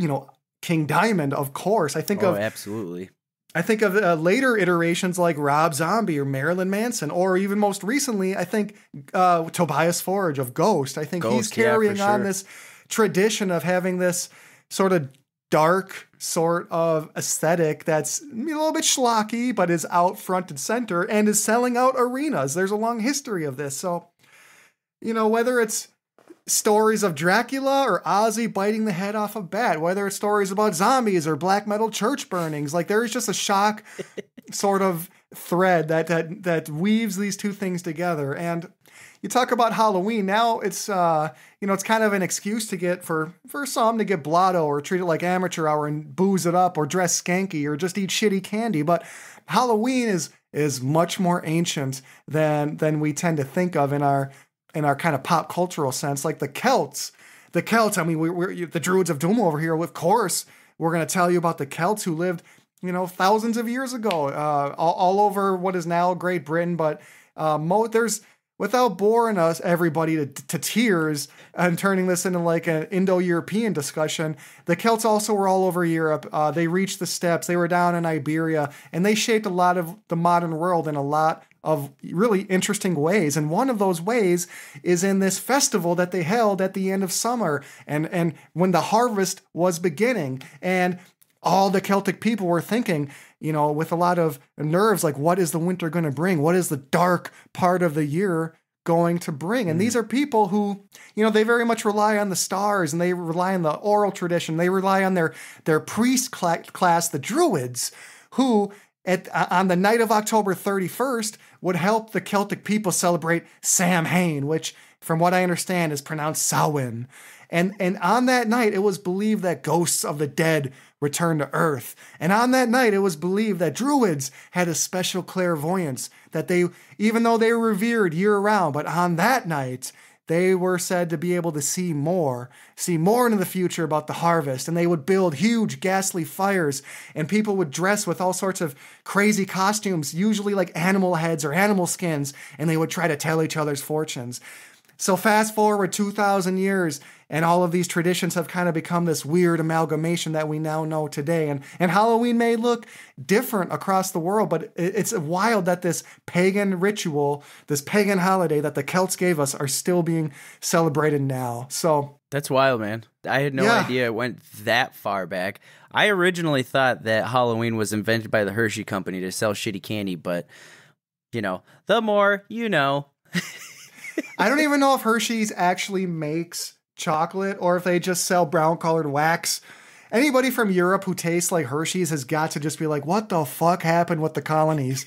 you know, King Diamond, of course. I think Oh, of absolutely. I think of uh, later iterations like Rob Zombie or Marilyn Manson, or even most recently, I think uh, Tobias Forge of Ghost. I think he's Ghost, yeah, for carrying on sure. this tradition of having this sort of dark sort of aesthetic that's a little bit schlocky, but is out front and center and is selling out arenas. There's a long history of this. So, you know, whether it's stories of Dracula or Ozzy biting the head off a bat, whether it's stories about zombies or black metal church burnings, like there is just a shock sort of thread that that that weaves these two things together. And you talk about Halloween now it's uh you know it's kind of an excuse to get for for some to get blotto or treat it like amateur hour and booze it up or dress skanky or just eat shitty candy but Halloween is is much more ancient than than we tend to think of in our in our kind of pop cultural sense like the Celts the Celts I mean we, we're the Druids of Doom over here of course we're going to tell you about the Celts who lived you know thousands of years ago uh, all, all over what is now Great Britain but uh, mo- there's without boring us everybody to, to tears and turning this into like an Indo-European discussion. The Celts also were all over Europe. Uh, they reached the steppes. They were down in Iberia, and they shaped a lot of the modern world in a lot of really interesting ways. And one of those ways is in this festival that they held at the end of summer, and and when the harvest was beginning, and all the Celtic people were thinking, you know, with a lot of nerves, like, what is the winter going to bring? What is the dark part of the year going to bring? And these mm. are people who, you know, they very much rely on the stars and they rely on the oral tradition. They rely on their their priest class, the Druids, who at on the night of October 31st would help the Celtic people celebrate Samhain, which, from what I understand, is pronounced Samhain. And and on that night, it was believed that ghosts of the dead returned to Earth. And on that night, it was believed that Druids had a special clairvoyance that they, even though they were revered year round, but on that night. They were said to be able to see more, see more into the future about the harvest, and they would build huge, ghastly fires, and people would dress with all sorts of crazy costumes, usually like animal heads or animal skins, and they would try to tell each other's fortunes. So fast forward 2,000 years, and all of these traditions have kind of become this weird amalgamation that we now know today. And, and Halloween may look different across the world, but it's wild that this pagan ritual, this pagan holiday that the Celts gave us, are still being celebrated now. So That's wild, man. I had no Yeah. idea it went that far back. I originally thought that Halloween was invented by the Hershey Company to sell shitty candy, but you know, the more you know. I don't even know if Hershey's actually makes chocolate or if they just sell brown colored wax. Anybody from Europe who tastes like Hershey's has got to just be like, what the fuck happened with the colonies?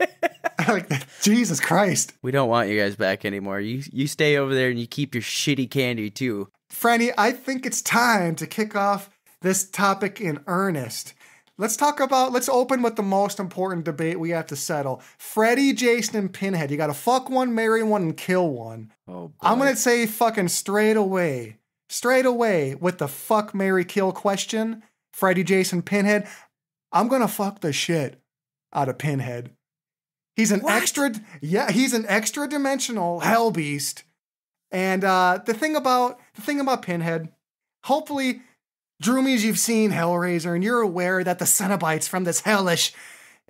like, Jesus Christ. We don't want you guys back anymore. You you stay over there and you keep your shitty candy too. Franny, I think it's time to kick off this topic in earnest. Let's talk about, let's open with the most important debate we have to settle. Freddy, Jason, and Pinhead. You gotta fuck one, marry one, and kill one. Oh, boy. I'm gonna say fucking straight away, straight away with the fuck, marry, kill question. Freddy, Jason, Pinhead. I'm gonna fuck the shit out of Pinhead. He's an What? extra, yeah, he's an extra dimensional hell beast. And uh, the thing about the thing about Pinhead, hopefully, Droomies, you've seen Hellraiser, and you're aware that the Cenobites from this hellish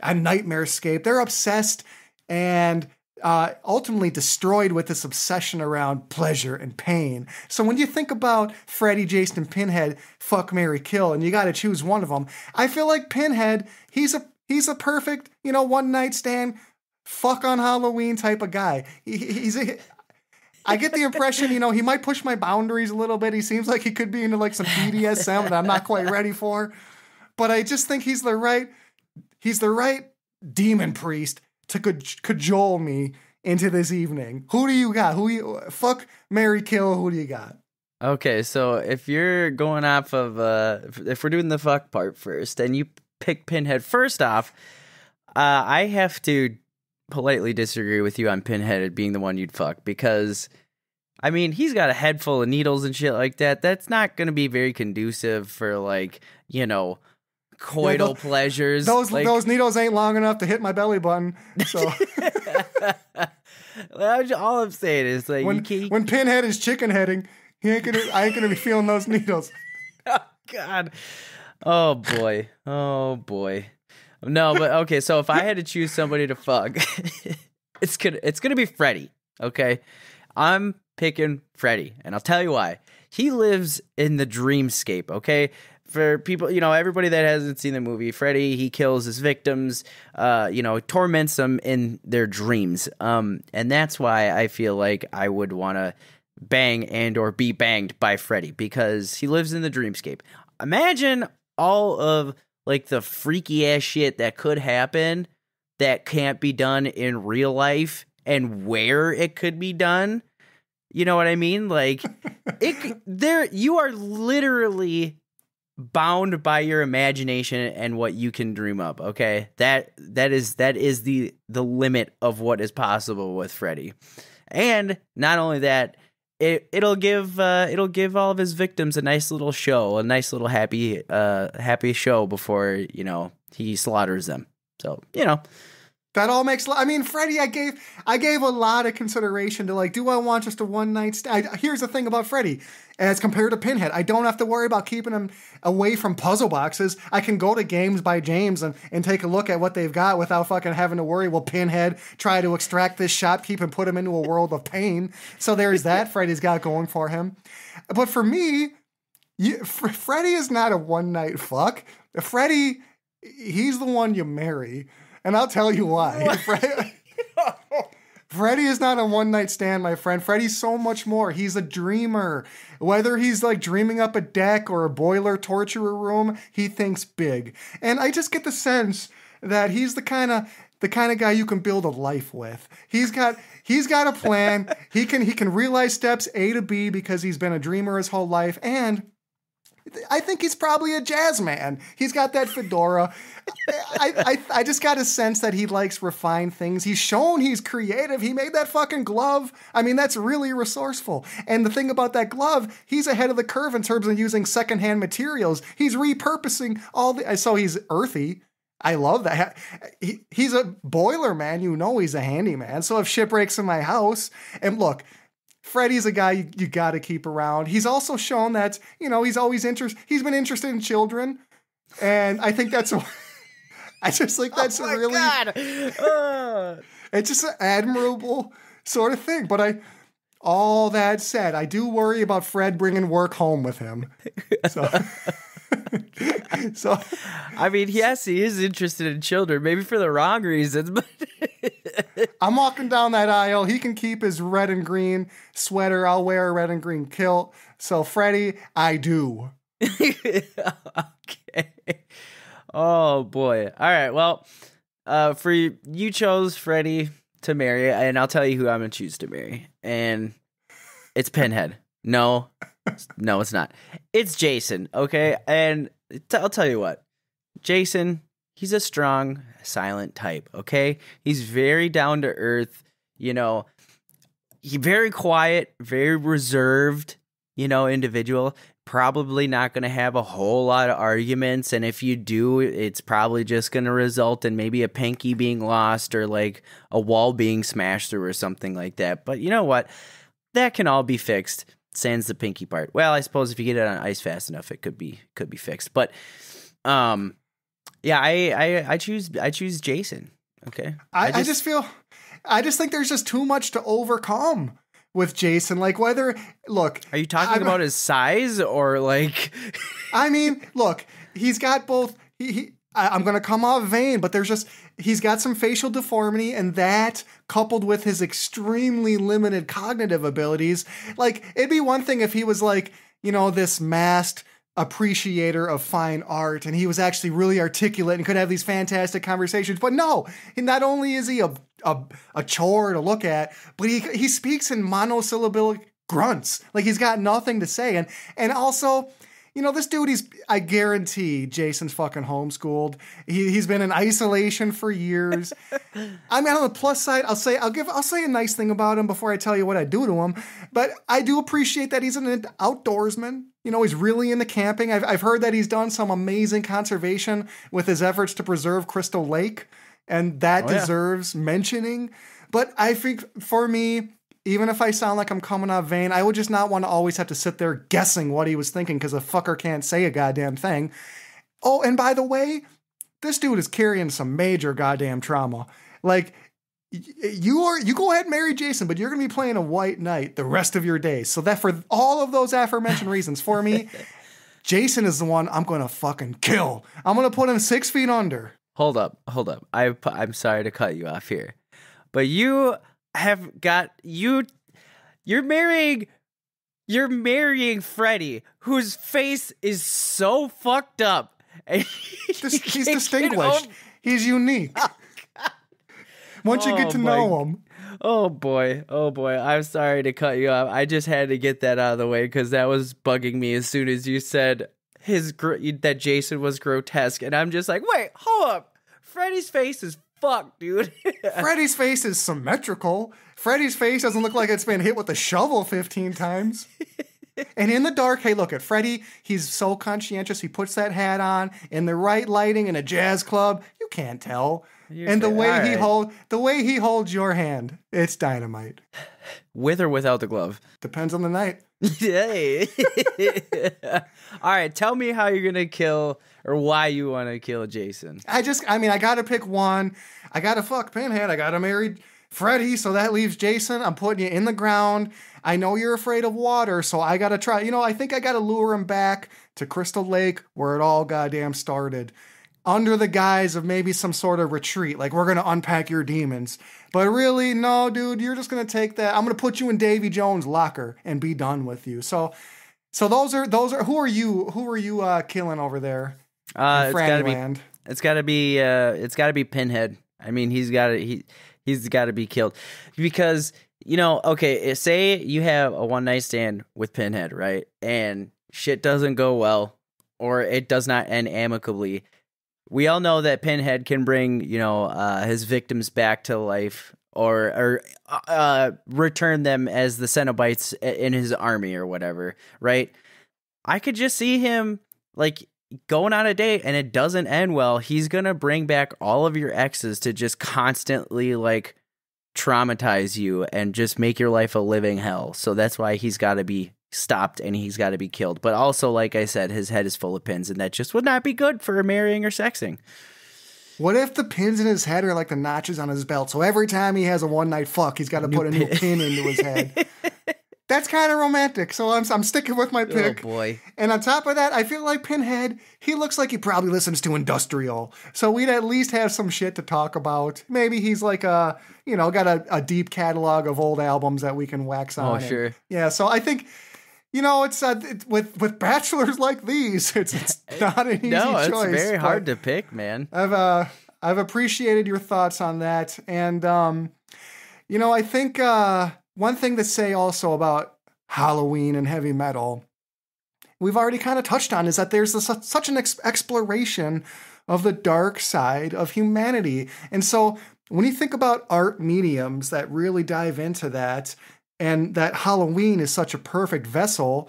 a nightmare scape, they're obsessed and uh, ultimately destroyed with this obsession around pleasure and pain. So when you think about Freddy, Jason, Pinhead, fuck, marry, kill, and you got to choose one of them, I feel like Pinhead, he's a he's a perfect, you know, one night stand, fuck on Halloween type of guy. He, he's a, I get the impression, you know, he might push my boundaries a little bit. He seems like he could be into like some BDSM that I'm not quite ready for. But I just think he's the right, he's the right demon priest to cajole me into this evening. Who do you got? Who you fuck, marry, kill? Who do you got? Okay, so if you're going off of uh if- we're doing the fuck part first and you pick Pinhead first off, uh I have to politely disagree with you on Pinhead being the one you'd fuck because I mean, he's got a head full of needles and shit like that. That's not going to be very conducive for like, you know, coital those- pleasures. Those like, those needles ain't long enough to hit my belly button. So all I'm saying is like when when Pinhead is chicken heading, he ain't gonna I ain't gonna be feeling those needles. oh God. Oh boy. Oh boy. No, but okay, so if I had to choose somebody to fuck, it's gonna it's gonna be Freddy. Okay. I'm picking Freddy, and I'll tell you why. He lives in the dreamscape, okay? For people, you know, everybody that hasn't seen the movie, Freddy, he kills his victims, uh, you know, torments them in their dreams. Um, and that's why I feel like I would want to bang and or be banged by Freddy because he lives in the dreamscape. Imagine all of like the freaky ass shit that could happen that can't be done in real life and where it could be done. You know what I mean? Like it there you are literally bound by your imagination and what you can dream up, okay? That that is that is the the limit of what is possible with Freddy. And not only that, it it'll give uh it'll give all of his victims a nice little show, a nice little happy uh happy show before, you know, he slaughters them. So, you know, That all makes. I mean, Freddie, I gave I gave a lot of consideration to like, do I want just a one night stand? Here's the thing about Freddie, as compared to Pinhead, I don't have to worry about keeping him away from puzzle boxes. I can go to Games by James and, and take a look at what they've got without fucking having to worry. Will Pinhead try to extract this shopkeep and put him into a world of pain? So there's that Freddie's got going for him. But for me, you, Fr- Freddie is not a one night fuck. Freddy, he's the one you marry. And I'll tell you why. Fre- Freddie is not a one night stand, my friend. Freddie's so much more. He's a dreamer. Whether he's like dreaming up a deck or a boiler torturer room, he thinks big. And I just get the sense that he's the kind of the kind of guy you can build a life with. He's got he's got a plan. he can he can realize steps A to B because he's been a dreamer his whole life and I think he's probably a jazz man. He's got that fedora. I, I, I just got a sense that he likes refined things. He's shown he's creative. He made that fucking glove. I mean, that's really resourceful. And the thing about that glove, he's ahead of the curve in terms of using secondhand materials. He's repurposing all the. So he's earthy. I love that. He, he's a boiler man. You know he's a handyman. So if shit breaks in my house, and look, Freddie's a guy you, you got to keep around. He's also shown that you know he's always interested. He's been interested in children, and I think that's. I just think that's oh my really. God. Uh, It's just an admirable sort of thing. But I, all that said, I do worry about Fred bringing work home with him. So, so I mean, yes, he is interested in children, maybe for the wrong reasons, but I'm walking down that aisle. He can keep his red and green sweater. I'll wear a red and green kilt. So, Freddie, I do. okay. Oh boy. All right. Well, uh, for you, you chose Freddie to marry, and I'll tell you who I'm gonna choose to marry, and it's Pinhead. No, no, it's not. It's Jason. Okay, and I'll tell you what, Jason. He's a strong, silent type. Okay, he's very down to earth. You know, he very quiet, very reserved. You know, individual. Probably not going to have a whole lot of arguments, and if you do, it's probably just going to result in maybe a pinky being lost or like a wall being smashed through or something like that. But you know what? That can all be fixed sans the pinky part. Well, I suppose if you get it on ice fast enough, it could be could be fixed. But um, yeah, I I, I choose I choose Jason. Okay, I, I, just, I just feel I just think there's just too much to overcome with Jason. Like whether look, are you talking I'm, about his size or like? I mean, look, he's got both. He, he I, am gonna come off vain, but there's just he's got some facial deformity, and that coupled with his extremely limited cognitive abilities, like it'd be one thing if he was like you know this masked appreciator of fine art and he was actually really articulate and could have these fantastic conversations but no not only is he a, a, a chore to look at but he, he speaks in monosyllabic grunts. Like he's got nothing to say and and also you know, this dude, he's, I guarantee Jason's fucking homeschooled. He, he's been in isolation for years. I mean, on the plus side, I'll say, I'll give, I'll say a nice thing about him before I tell you what I do to him. But I do appreciate that he's an outdoorsman. You know, he's really into camping. I've, I've heard that he's done some amazing conservation with his efforts to preserve Crystal Lake, and that oh, deserves yeah. mentioning. But I think for me, even if I sound like I'm coming off vain, I would just not want to always have to sit there guessing what he was thinking because the fucker can't say a goddamn thing. Oh, and by the way, this dude is carrying some major goddamn trauma. Like, you are you go ahead and marry Jason, but you're gonna be playing a white knight the rest of your days. So that for all of those aforementioned reasons, for me, Jason is the one I'm gonna fucking kill. I'm gonna put him six feet under. Hold up, hold up. I I'm sorry to cut you off here, but you have got you you're marrying you're marrying Freddy, whose face is so fucked up. he's distinguished. He's unique. Oh, Once you get oh to know him. Oh boy, oh boy. I'm sorry to cut you off. I just had to get that out of the way because that was bugging me as soon as you said his that Jason was grotesque, and I'm just like, wait, hold up. Freddy's face is fuck, dude. Freddy's face is symmetrical. Freddy's face doesn't look like it's been hit with a shovel 15 times. and in the dark, hey, look at Freddy. He's so conscientious. He puts that hat on in the right lighting in a jazz club. You can't tell. You're and the way right. he hold the way he holds your hand, it's dynamite. With or without the glove? Depends on the night. Yay. All right, tell me how you're gonna kill or why you want to kill Jason. I just, I mean, I gotta pick one. I gotta fuck Pinhead. I gotta marry Freddy, so that leaves Jason. I'm putting you in the ground. I know you're afraid of water, so I gotta try. You know, I think I gotta lure him back to Crystal Lake where it all goddamn started under the guise of maybe some sort of retreat, like we're gonna unpack your demons. But really, no, dude, you're just gonna take that. I'm gonna put you in Davy Jones' locker and be done with you. So, so those are those are who are you who are you uh, killing over there? Uh, it's gotta be it's gotta be uh, it's gotta be Pinhead. I mean, he's got to he he's got to be killed because you know. Okay, say you have a one night stand with Pinhead, right? And shit doesn't go well, or it does not end amicably we all know that Pinhead can bring, you know, uh, his victims back to life or or uh, return them as the Cenobites in his army or whatever, right? I could just see him like going on a date and it doesn't end well. He's gonna bring back all of your exes to just constantly like traumatize you and just make your life a living hell. So that's why he's got to be stopped and he's got to be killed. But also, like I said, his head is full of pins, and that just would not be good for marrying or sexing. What if the pins in his head are like the notches on his belt? So every time he has a one night fuck, he's got to put a new pin into his head. That's kind of romantic. So I'm, I'm sticking with my oh, pick. Oh boy! And on top of that, I feel like Pinhead. He looks like he probably listens to industrial. So we'd at least have some shit to talk about. Maybe he's like a you know got a, a deep catalog of old albums that we can wax oh, on. Oh sure. And, yeah. So I think you know, it's uh, it, with with bachelors like these, it's it's not an easy no, choice. No, it's very hard to pick, man. I've uh I've appreciated your thoughts on that, and um, you know, I think uh one thing to say also about Halloween and heavy metal, we've already kind of touched on is that there's such an ex- exploration of the dark side of humanity. And so when you think about art mediums that really dive into that, and that Halloween is such a perfect vessel,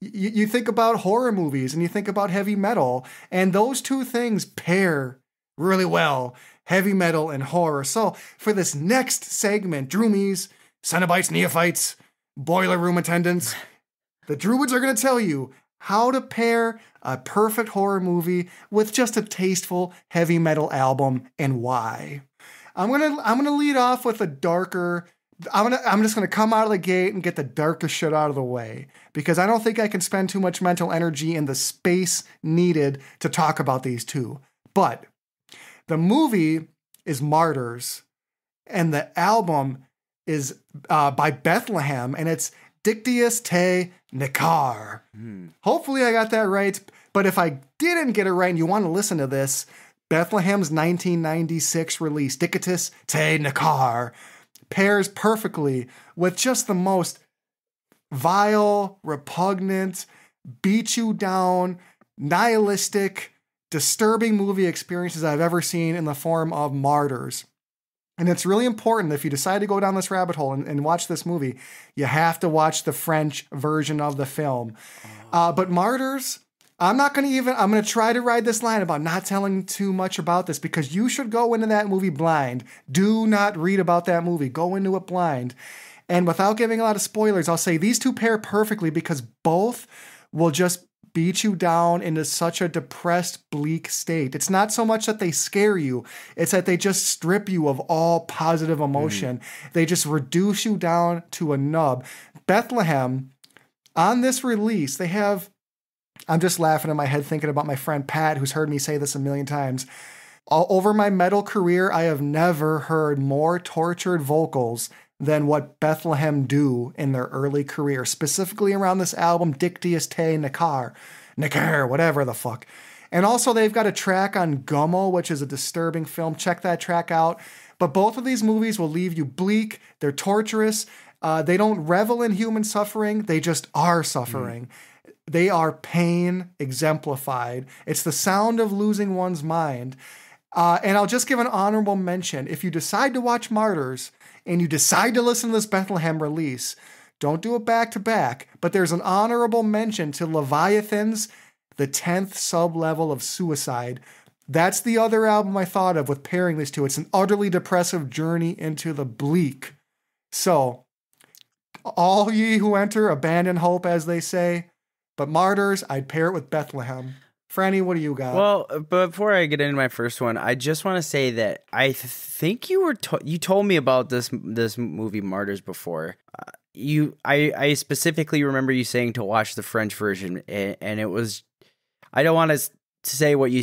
you, you think about horror movies and you think about heavy metal, and those two things pair really well heavy metal and horror. So for this next segment, Droomies, Cenobites, Neophytes, Boiler Room attendants, the Druids are going to tell you how to pair a perfect horror movie with just a tasteful heavy metal album and why. I'm gonna I'm gonna lead off with a darker. I'm gonna I'm just gonna come out of the gate and get the darkest shit out of the way because I don't think I can spend too much mental energy in the space needed to talk about these two. But the movie is Martyrs, and the album is uh, by Bethlehem, and it's Dictius Te Necare. Mm. Hopefully, I got that right. But if I didn't get it right and you want to listen to this, Bethlehem's 1996 release, Dictius Te Necare, pairs perfectly with just the most vile, repugnant, beat you down, nihilistic, disturbing movie experiences I've ever seen in the form of Martyrs. And it's really important if you decide to go down this rabbit hole and, and watch this movie, you have to watch the French version of the film. Uh, but Martyrs, I'm not going to even, I'm going to try to ride this line about not telling too much about this because you should go into that movie blind. Do not read about that movie. Go into it blind. And without giving a lot of spoilers, I'll say these two pair perfectly because both will just beat you down into such a depressed, bleak state. It's not so much that they scare you, it's that they just strip you of all positive emotion. Mm-hmm. They just reduce you down to a nub. Bethlehem, on this release, they have. I'm just laughing in my head thinking about my friend Pat, who's heard me say this a million times. All over my metal career, I have never heard more tortured vocals than what Bethlehem do in their early career, specifically around this album, Dictius Te Necare, Nekar, whatever the fuck. And also, they've got a track on Gummo, which is a disturbing film. Check that track out. But both of these movies will leave you bleak, they're torturous. Uh, they don't revel in human suffering, they just are suffering. Mm. They are pain exemplified. It's the sound of losing one's mind. Uh, and I'll just give an honorable mention. If you decide to watch Martyrs, and you decide to listen to this Bethlehem release, don't do it back to back, but there's an honorable mention to Leviathan's The 10th Sub Level of Suicide. That's the other album I thought of with pairing these two. It's an utterly depressive journey into the bleak. So, all ye who enter abandon hope, as they say, but martyrs, I'd pair it with Bethlehem. Franny, what do you got? Well, before I get into my first one, I just want to say that I think you were to- you told me about this this movie Martyrs before. Uh, you, I, I specifically remember you saying to watch the French version, and, and it was. I don't want to say what you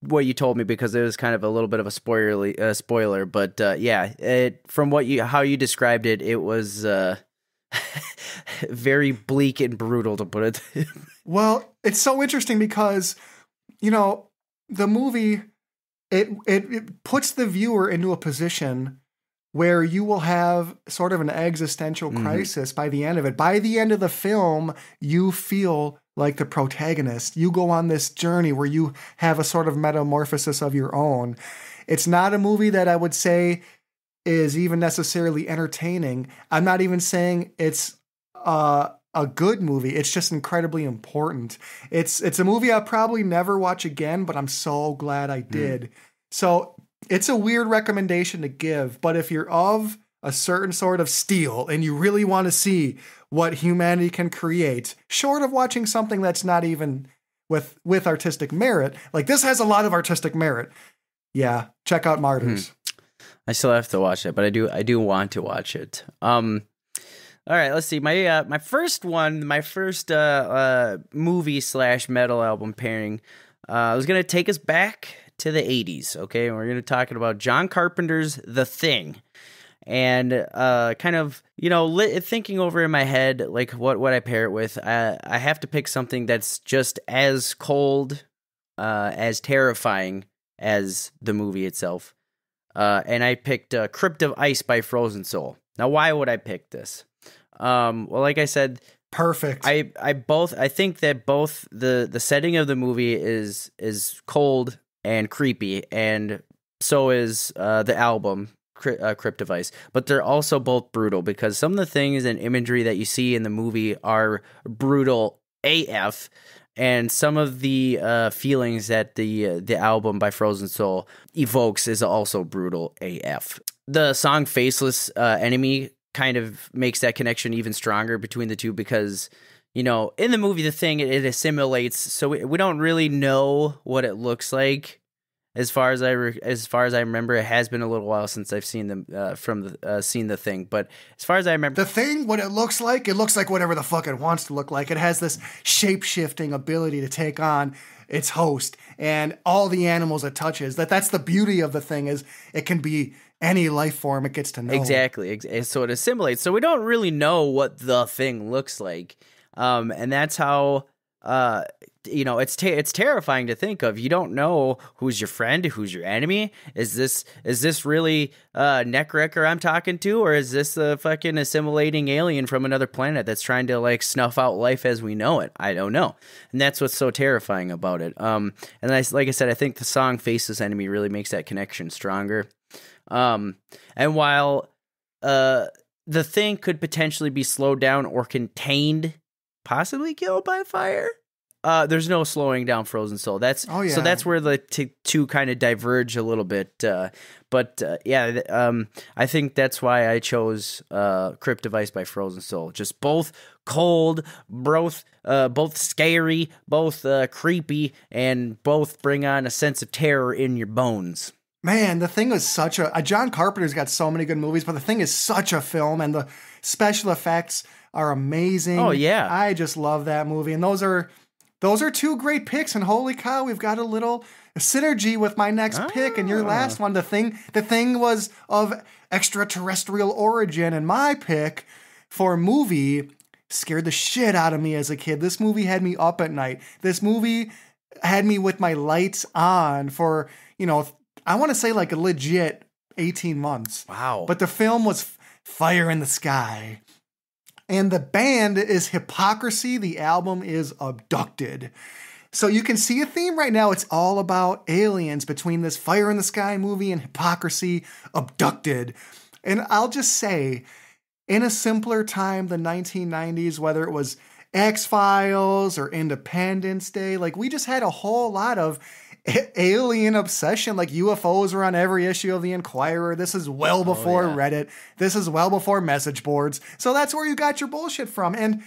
what you told me because it was kind of a little bit of a spoiler uh, spoiler, but uh, yeah, it from what you how you described it, it was. Very bleak and brutal to put it. well, it's so interesting because you know the movie it, it it puts the viewer into a position where you will have sort of an existential mm-hmm. crisis mm-hmm. by the end of it. By the end of the film, you feel like the protagonist. You go on this journey where you have a sort of metamorphosis of your own. It's not a movie that I would say is even necessarily entertaining. I'm not even saying it's uh, a good movie. It's just incredibly important. It's it's a movie I'll probably never watch again, but I'm so glad I hmm. did. Mm. So it's a weird recommendation to give, but if you're of a certain sort of steel and you really want to see what humanity can create, short of watching something that's not even with with artistic merit, like this has a lot of artistic merit. Yeah, check out Martyrs. Mm. I still have to watch it, but I do I do want to watch it. Um all right, let's see. My uh, my first one, my first uh, uh, movie slash metal album pairing, uh, was gonna take us back to the '80s. Okay, we're gonna talking about John Carpenter's The Thing, and uh, kind of you know thinking over in my head like what what I pair it with. I I have to pick something that's just as cold, uh, as terrifying as the movie itself. Uh, and I picked uh, Crypt of Ice by Frozen Soul. Now, why would I pick this? Um, well, like I said, Perfect. I I both I think that both the the setting of the movie is is cold and creepy, and so is uh, the album uh, Crypt of Ice. But they're also both brutal because some of the things and imagery that you see in the movie are brutal AF, and some of the uh, feelings that the uh, the album by Frozen Soul evokes is also brutal AF. The song "Faceless uh, Enemy" kind of makes that connection even stronger between the two because you know in the movie the thing it, it assimilates so we, we don't really know what it looks like as far as I re- as far as I remember it has been a little while since I've seen them uh, from the uh, seen the thing but as far as I remember The thing, what it looks like, it looks like whatever the fuck it wants to look like. It has this shape shifting ability to take on its host and all the animals it touches. That that's the beauty of the thing is it can be any life form it gets to know. Exactly. So it assimilates. So we don't really know what the thing looks like, um, and that's how uh, you know it's it's terrifying to think of. You don't know who's your friend, who's your enemy. Is this is this really uh, Neckwrecker I'm talking to, or is this a fucking assimilating alien from another planet that's trying to like snuff out life as we know it? I don't know, and that's what's so terrifying about it. Um, and I like I said, I think the song Faceless Enemy" really makes that connection stronger. Um, and while uh, the thing could potentially be slowed down or contained, possibly killed by fire, uh, there's no slowing down Frozen Soul. That's Oh, yeah. so that's where the t- two kind of diverge a little bit. Uh, but uh, yeah, um, I think that's why I chose uh, Crypt of Ice by Frozen Soul. Just both cold, both uh, both scary, both uh, creepy, and both bring on a sense of terror in your bones. Man, the thing is such a. Uh, John Carpenter's got so many good movies, but the thing is such a film, and the special effects are amazing. Oh, yeah. I just love that movie, and those are those are two great picks. And holy cow, we've got a little synergy with my next pick and your Ah. last one. The thing, the thing was of extraterrestrial origin, and my pick for movie scared the shit out of me as a kid. This movie had me up at night. This movie had me with my lights on for, you know, I want to say like a legit 18 months. Wow. But the film was Fire in the Sky. And the band is Hypocrisy. The album is Abducted. So you can see a theme right now. It's all about aliens between this Fire in the Sky movie and Hypocrisy Abducted. And I'll just say, in a simpler time, the 1990s, whether it was X Files or Independence Day, like we just had a whole lot of alien obsession. Like UFOs were on every issue of the Enquirer. This is well oh, before yeah. Reddit. This is well before message boards. So that's where you got your bullshit from. And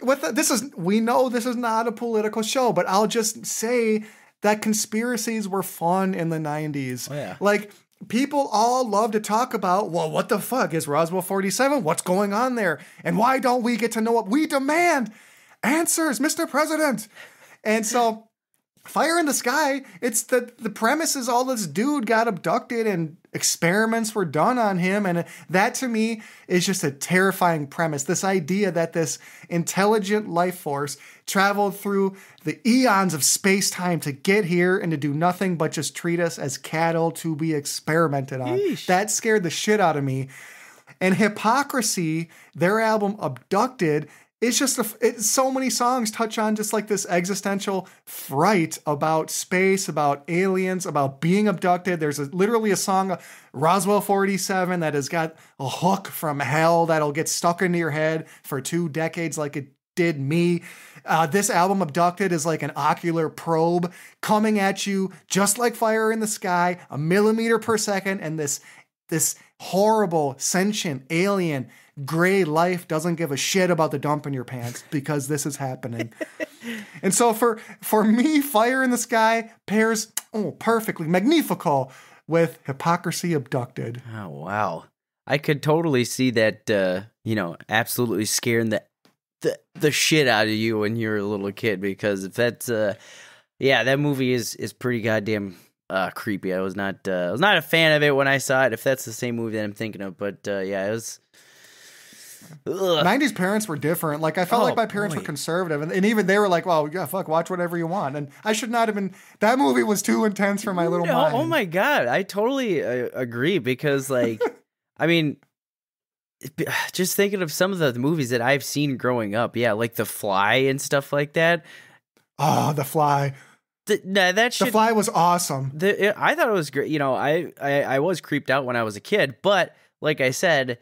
with the, this is we know this is not a political show, but I'll just say that conspiracies were fun in the 90s. Oh, yeah. Like people all love to talk about, well, what the fuck is Roswell 47? What's going on there? And why don't we get to know what we demand? Answers, Mr. President. And so Fire in the Sky, it's the the premise is all this dude got abducted and experiments were done on him and that to me is just a terrifying premise. This idea that this intelligent life force traveled through the eons of space-time to get here and to do nothing but just treat us as cattle to be experimented on. Yeesh. That scared the shit out of me. And Hypocrisy, their album Abducted, it's just a, so many songs touch on just like this existential fright about space, about aliens, about being abducted. There's a, literally a song, Roswell 47, that has got a hook from hell that'll get stuck into your head for two decades, like it did me. Uh, this album, Abducted, is like an ocular probe coming at you, just like fire in the sky, a millimeter per second, and this this horrible sentient alien gray life doesn't give a shit about the dump in your pants because this is happening. and so for for me, Fire in the Sky pairs oh perfectly, magnifico with Hypocrisy Abducted. Oh wow. I could totally see that uh, you know, absolutely scaring the the the shit out of you when you were a little kid because if that's uh yeah, that movie is is pretty goddamn uh creepy. I was not uh, I was not a fan of it when I saw it if that's the same movie that I'm thinking of, but uh yeah, it was Ugh. 90s parents were different. Like I felt Oh, like my parents boy. were conservative, and, and even they were like, "Well, yeah, fuck, watch whatever you want." And I should not have been. That movie was too intense for my little No, mind. Oh my god, I totally uh, agree because like I mean just thinking of some of the movies that I've seen growing up. Yeah, like The Fly and stuff like that. Oh, The Fly. The, nah, that The. Fly was awesome. The, it, I thought it was great. You know, I, I I was creeped out when I was a kid, but like I said,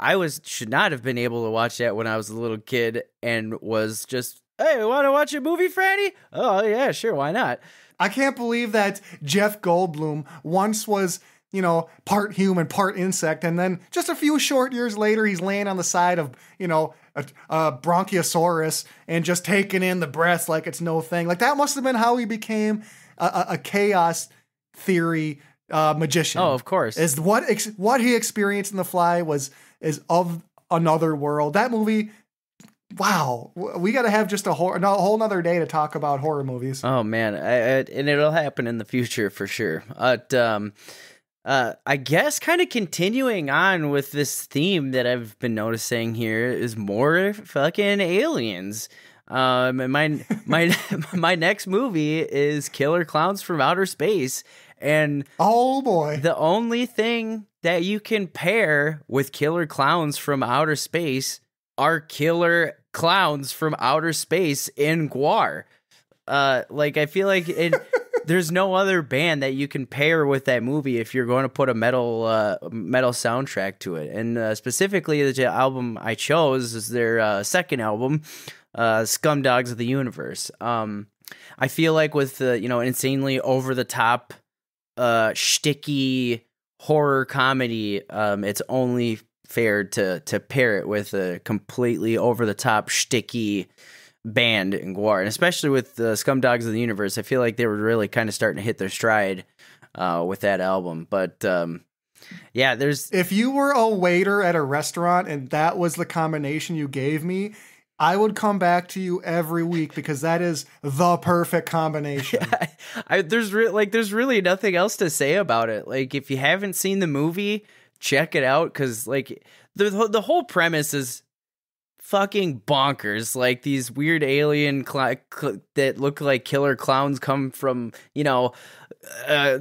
I was should not have been able to watch that when I was a little kid, and was just, hey, want to watch a movie, Franny? Oh yeah, sure, why not? I can't believe that Jeff Goldblum once was, you know, part human, part insect, and then just a few short years later, he's laying on the side of, you know, a, a bronchiosaurus and just taking in the breath like it's no thing. Like that must have been how he became a, a, a chaos theory uh, magician. Oh, of course. is what ex- what he experienced in The Fly was is of another world. That movie. Wow, we got to have just a whole, a whole another day to talk about horror movies. Oh man, I, I, and it'll happen in the future for sure. But um, uh, I guess kind of continuing on with this theme that I've been noticing here is more fucking aliens. Um, and my my my next movie is Killer Clowns from Outer Space, and Oh boy. the only thing that you can pair with Killer Clowns from Outer Space are killer clowns from outer space in GWAR. Uh, like I feel like it. there's no other band that you can pair with that movie if you're going to put a metal uh, metal soundtrack to it. And uh, specifically, the album I chose is their uh, second album, uh, "Scum Dogs of the Universe." Um, I feel like with the you know insanely over the top, uh, shticky horror comedy, um, it's only fair to to pair it with a completely over the top shticky band in GWAR, and especially with the Scum Dogs of the Universe. I feel like they were really kind of starting to hit their stride uh, with that album. But um, yeah, there's If you were a waiter at a restaurant and that was the combination you gave me, I would come back to you every week because that is the perfect combination. I, I there's re- like there's really nothing else to say about it. Like if you haven't seen the movie, check it out because like the the whole premise is fucking bonkers. Like these weird alien that look like killer clowns come from you know. Uh,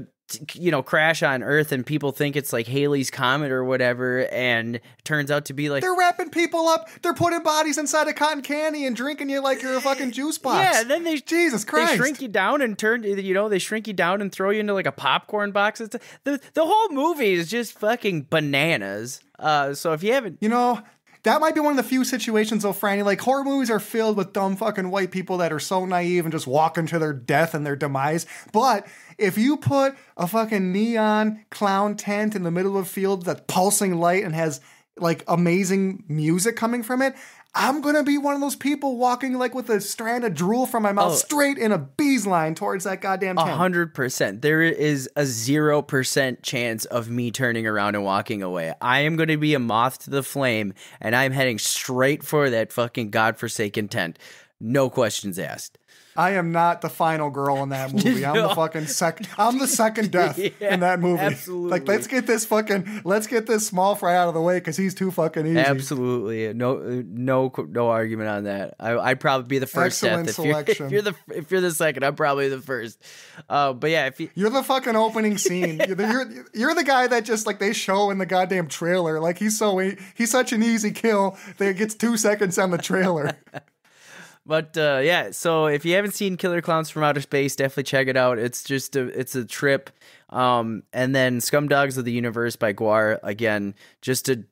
you know, crash on Earth, and people think it's like Halley's comet or whatever, and turns out to be like They're wrapping people up. They're putting bodies inside a cotton candy and drinking you like you're a fucking juice box. Yeah, then they Jesus Christ. They shrink you down and turn you know they shrink you down and throw you into like a popcorn box. It's, the the whole movie is just fucking bananas. Uh, so if you haven't, You know, that might be one of the few situations, though, Franny. Like, horror movies are filled with dumb fucking white people that are so naive and just walking to their death and their demise. But if you put a fucking neon clown tent in the middle of a field that's pulsing light and has like amazing music coming from it, I'm gonna be one of those people walking like with a strand of drool from my mouth Oh. straight in a bee's line towards that goddamn a tent. hundred percent, there is a zero percent chance of me turning around and walking away. I am going to be a moth to the flame, and I'm heading straight for that fucking godforsaken tent. No questions asked. I am not the final girl in that movie. I'm the fucking second. I'm the second death Yeah, in that movie. absolutely. Like, let's get this fucking. Let's get this small fry out of the way because he's too fucking easy. Absolutely, no, no, no argument on that. I, I'd probably be the first Excellent death if you're, if you're the if you're the second. I'm probably the first. Uh, but yeah, if you, You're the fucking opening scene. You're, the- you're you're the guy that just like they show in the goddamn trailer. Like he's so he's such an easy kill that it gets two seconds on the trailer. But uh, yeah, so if you haven't seen Killer Clowns from Outer Space, definitely check it out. It's just a it's a trip. Um, and then Scum Dogs of the Universe by GWAR again, just a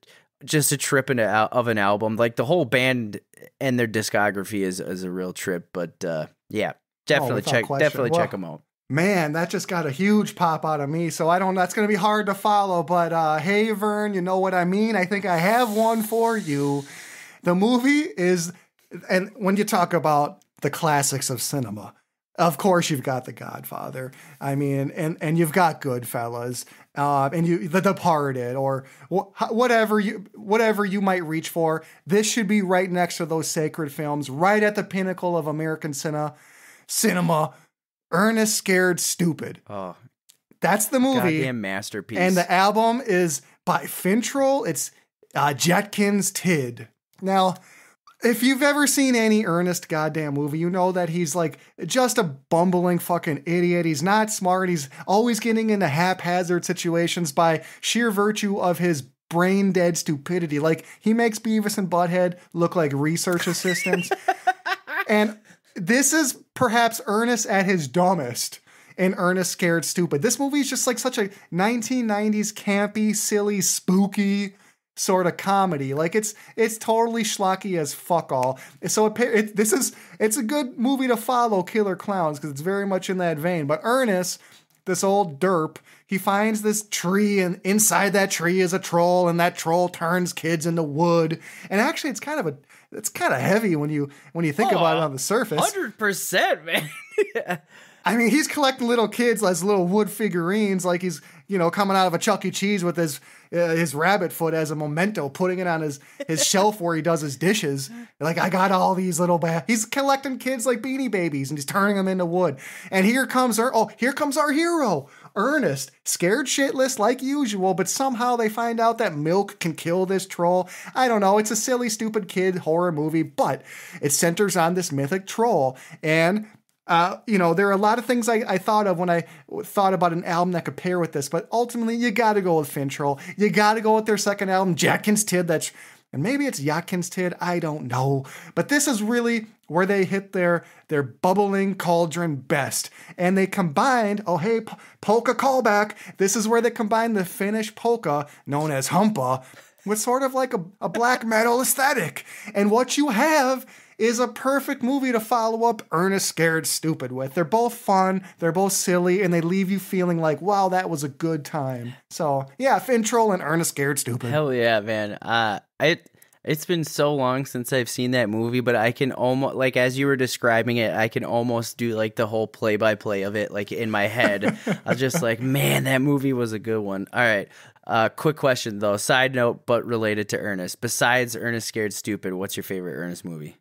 just a trip into of an album. Like the whole band and their discography is is a real trip. But uh, yeah, definitely without check question. definitely Well, check them out. Man, that just got a huge pop out of me. So I don't. Know, that's gonna be hard to follow. But uh, hey, Vern, you know what I mean. I think I have one for you. The movie is, and when you talk about the classics of cinema, of course you've got The Godfather. I mean, and and you've got Goodfellas, uh, and you The Departed, or wh- whatever you whatever you might reach for. This should be right next to those sacred films, right at the pinnacle of American cinema. Cinema. Ernest Scared Stupid. Oh, That's the movie. goddamn masterpiece! And the album is by Finntroll. It's uh, Jaktens Tid. Now, if you've ever seen any Ernest goddamn movie, you know that he's like just a bumbling fucking idiot. He's not smart. He's always getting into haphazard situations by sheer virtue of his brain dead stupidity. Like he makes Beavis and Butthead look like research assistants. and this is perhaps Ernest at his dumbest and Ernest Scared Stupid. This movie is just like such a 1990s campy, silly, spooky sort of comedy. Like it's it's totally schlocky as fuck all. So it, it, this is it's a good movie to follow Killer Clowns because it's very much in that vein. But Ernest, this old derp, he finds this tree and inside that tree is a troll and that troll turns kids into wood. And actually, it's kind of a it's kind of heavy when you when you think oh, about it on the surface. Hundred percent, man. I mean, he's collecting little kids as little wood figurines, like he's you know coming out of a Chuck E. Cheese with his uh, his rabbit foot as a memento, putting it on his his shelf where he does his dishes. Like I got all these little ba- he's collecting kids like beanie babies and he's turning them into wood. And here comes our oh here comes our hero. Ernest, scared shitless like usual, but somehow they find out that milk can kill this troll. I don't know, it's a silly, stupid kid horror movie, but it centers on this mythic troll. And uh, you know, there are a lot of things I, I, thought of when I thought about an album that could pair with this, but ultimately you got to go with Finntroll. You got to go with their second album, Jaktens Tid. That's and maybe it's Yatkins Tid. I don't know, but this is really where they hit their their bubbling cauldron best, and they combined. Oh hey, polka callback. This is where they combined the Finnish polka known as humppa with sort of like a, a black metal aesthetic, and what you have is a perfect movie to follow up Ernest Scared Stupid with. They're both fun, they're both silly, and they leave you feeling like, wow, that was a good time. So yeah, Finntroll and Ernest Scared Stupid. Hell yeah, man. Uh it it's been so long since I've seen that movie, but I can almost like as you were describing it, I can almost do like the whole play by play of it like in my head. I was just like, man, that movie was a good one. All right. Uh, quick question though, side note, but related to Ernest. Besides Ernest Scared Stupid, what's your favorite Ernest movie?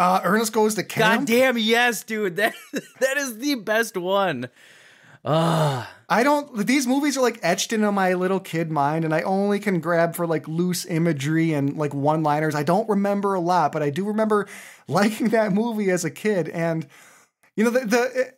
Uh, Ernest goes to camp. God damn, yes, dude. That that is the best one. Ah. I don't these movies are like etched into my little kid mind and I only can grab for like loose imagery and like one-liners. I don't remember a lot, but I do remember liking that movie as a kid and you know the, the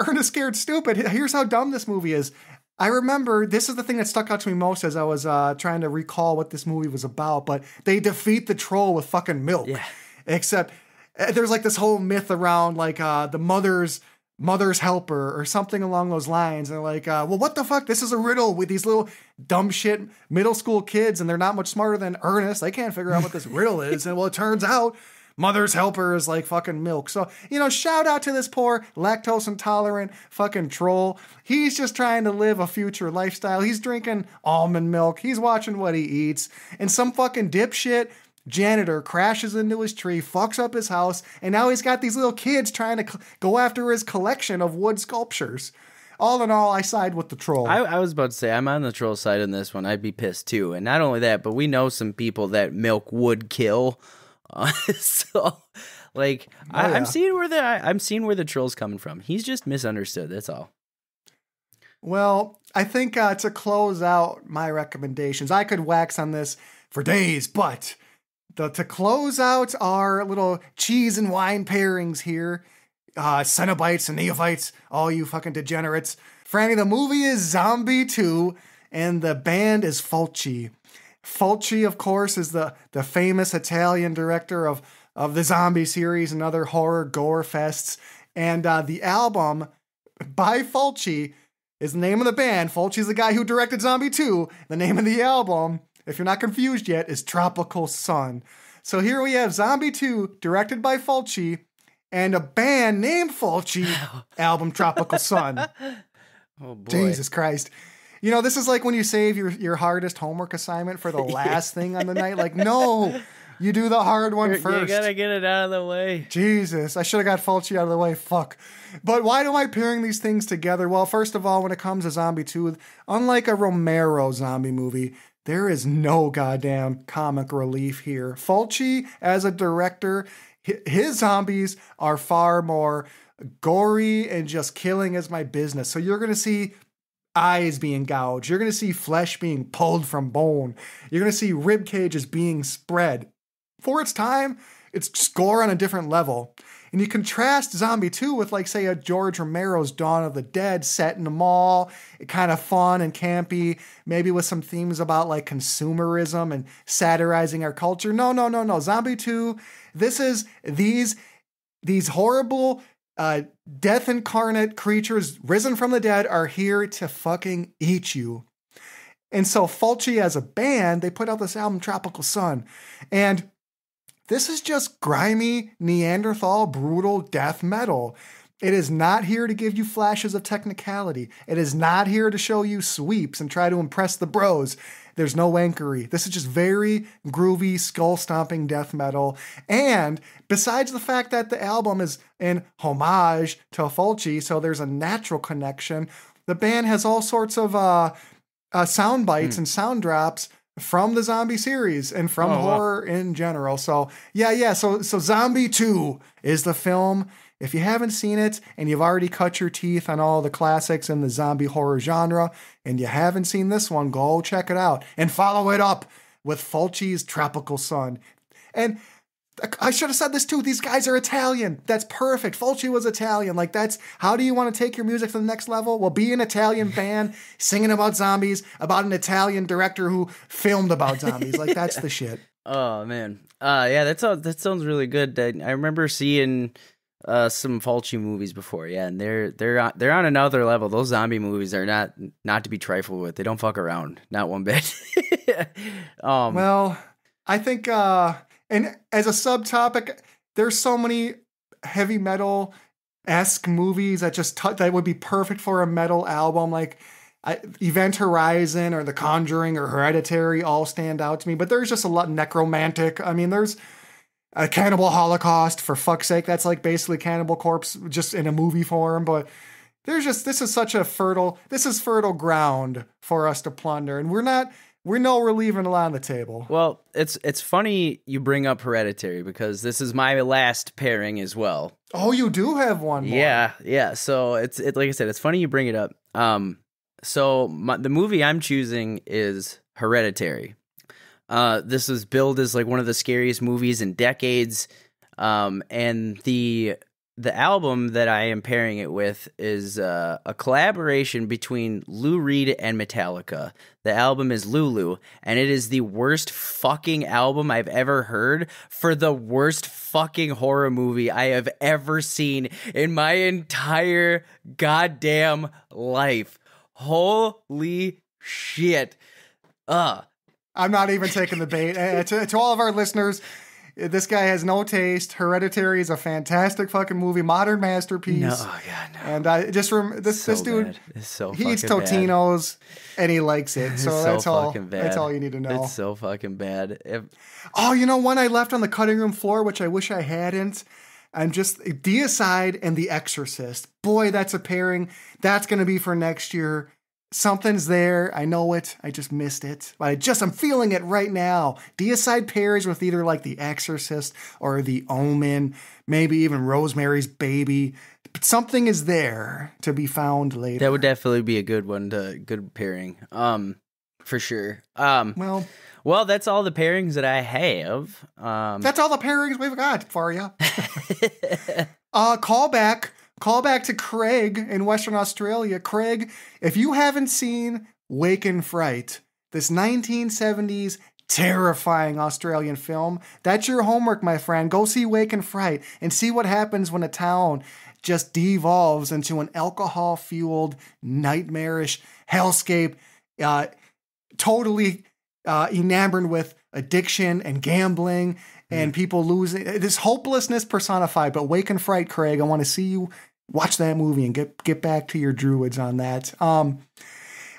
Ernest Scared Stupid. Here's how dumb this movie is. I remember this is the thing that stuck out to me most as I was uh, trying to recall what this movie was about, but they defeat the troll with fucking milk. Yeah. Except there's like this whole myth around like uh, the mother's mother's helper or something along those lines. And they're like, uh, well, what the fuck? This is a riddle with these little dumb shit middle school kids, and they're not much smarter than Ernest. They can't figure out what this riddle is. And well, it turns out mother's helper is like fucking milk. So, you know, shout out to this poor lactose intolerant fucking troll. He's just trying to live a future lifestyle. He's drinking almond milk. He's watching what he eats. And some fucking dipshit janitor crashes into his tree, fucks up his house, and now he's got these little kids trying to go after his collection of wood sculptures. All in all, I side with the troll. I, I, was about to say I'm on the troll side in this one. I'd be pissed too, and not only that, but we know some people that milk would kill. Uh, so, like, oh, I, am seeing where the I, I'm seeing where the troll's coming from. He's just misunderstood. That's all. Well, I think uh, to close out my recommendations, I could wax on this for days, but the, to close out our little cheese and wine pairings here, uh, Cenobites and Neophytes, all you fucking degenerates. Franny, the movie is Zombie 2, and the band is Fulci. Fulci, of course, is the, the famous Italian director of, of the zombie series and other horror gore fests. And uh, the album by Fulci is the name of the band. Fulci's the guy who directed Zombie 2. The name of the album if you're not confused yet, is Tropical Sun. So here we have Zombie 2, directed by Fulci, and a band named Fulci, album Tropical Sun. oh boy. Jesus Christ. You know, this is like when you save your, your hardest homework assignment for the last thing on the night. Like, no, you do the hard one You're, first. You gotta get it out of the way. Jesus, I should have got Fulci out of the way. Fuck. But why am I pairing these things together? Well, first of all, when it comes to Zombie 2, unlike a Romero zombie movie, there is no goddamn comic relief here. Fulci, as a director, his zombies are far more gory and just killing is my business. So you're going to see eyes being gouged. You're going to see flesh being pulled from bone. You're going to see rib cages being spread. For its time, it's score on a different level. And you contrast Zombie 2 with, like, say, a George Romero's Dawn of the Dead set in the mall, kind of fun and campy, maybe with some themes about like consumerism and satirizing our culture. No, no, no, no. Zombie 2, this is these these horrible uh, death incarnate creatures risen from the dead are here to fucking eat you. And so Fulci as a band, they put out this album Tropical Sun. And this is just grimy Neanderthal brutal death metal. It is not here to give you flashes of technicality. It is not here to show you sweeps and try to impress the bros. There's no wankery. This is just very groovy, skull stomping death metal. And besides the fact that the album is in homage to Fulci, so there's a natural connection, the band has all sorts of uh, uh, sound bites mm. and sound drops from the zombie series and from oh, horror wow. in general. So yeah, yeah. So so Zombie Two is the film. If you haven't seen it and you've already cut your teeth on all the classics in the zombie horror genre, and you haven't seen this one, go check it out and follow it up with Fulci's Tropical Sun. And I should have said this too. These guys are Italian. That's perfect. Fulci was Italian. Like that's how do you want to take your music to the next level? Well, be an Italian band singing about zombies about an Italian director who filmed about zombies. Like that's the shit. Oh man. Uh yeah, that sounds that sounds really good. I remember seeing uh some Fulci movies before. Yeah, and they're they're on, they're on another level. Those zombie movies are not not to be trifled with. They don't fuck around. Not one bit. um Well, I think uh and as a subtopic, there's so many heavy metal esque movies that just that would be perfect for a metal album, like Event Horizon or The Conjuring or Hereditary, all stand out to me. But there's just a lot Nekromantik. I mean, there's a Cannibal Holocaust for fuck's sake. That's like basically Cannibal Corpse just in a movie form, but. There's just this is such a fertile this is fertile ground for us to plunder and we're not we know we're leaving a lot on the table. Well, it's it's funny you bring up Hereditary because this is my last pairing as well. Oh, you do have one. More. Yeah, yeah. So it's it like I said, it's funny you bring it up. Um, so my, the movie I'm choosing is Hereditary. Uh, this was billed as like one of the scariest movies in decades. Um, and the the album that I am pairing it with is uh, a collaboration between Lou Reed and Metallica. The album is Lulu, and it is the worst fucking album I've ever heard for the worst fucking horror movie I have ever seen in my entire goddamn life. Holy shit. Uh. I'm not even taking the bait. Uh, to, to all of our listeners, this guy has no taste. Hereditary is a fantastic fucking movie, modern masterpiece. No, oh God, no. And I just rem- this so this dude, so he eats Totino's bad. and he likes it. So, so that's all. Bad. That's all you need to know. It's so fucking bad. If- oh, you know one I left on the cutting room floor, which I wish I hadn't. I'm just Deicide and The Exorcist. Boy, that's a pairing. That's going to be for next year something's there. I know it. I just missed it. But I just, I'm feeling it right now. Deicide pairs with either like The Exorcist or The Omen, maybe even Rosemary's Baby. But something is there to be found later. That would definitely be a good one to good pairing. Um, for sure. Um, well, well, that's all the pairings that I have. Um, that's all the pairings we've got for you. uh, call back Call back to Craig in Western Australia. Craig, if you haven't seen Wake in Fright, this 1970s terrifying Australian film, that's your homework, my friend. Go see Wake in Fright and see what happens when a town just devolves into an alcohol fueled, nightmarish hellscape, uh, totally uh, enamored with addiction and gambling and mm. people losing this hopelessness personified. But Wake in Fright, Craig, I want to see you watch that movie and get get back to your druids on that. Um,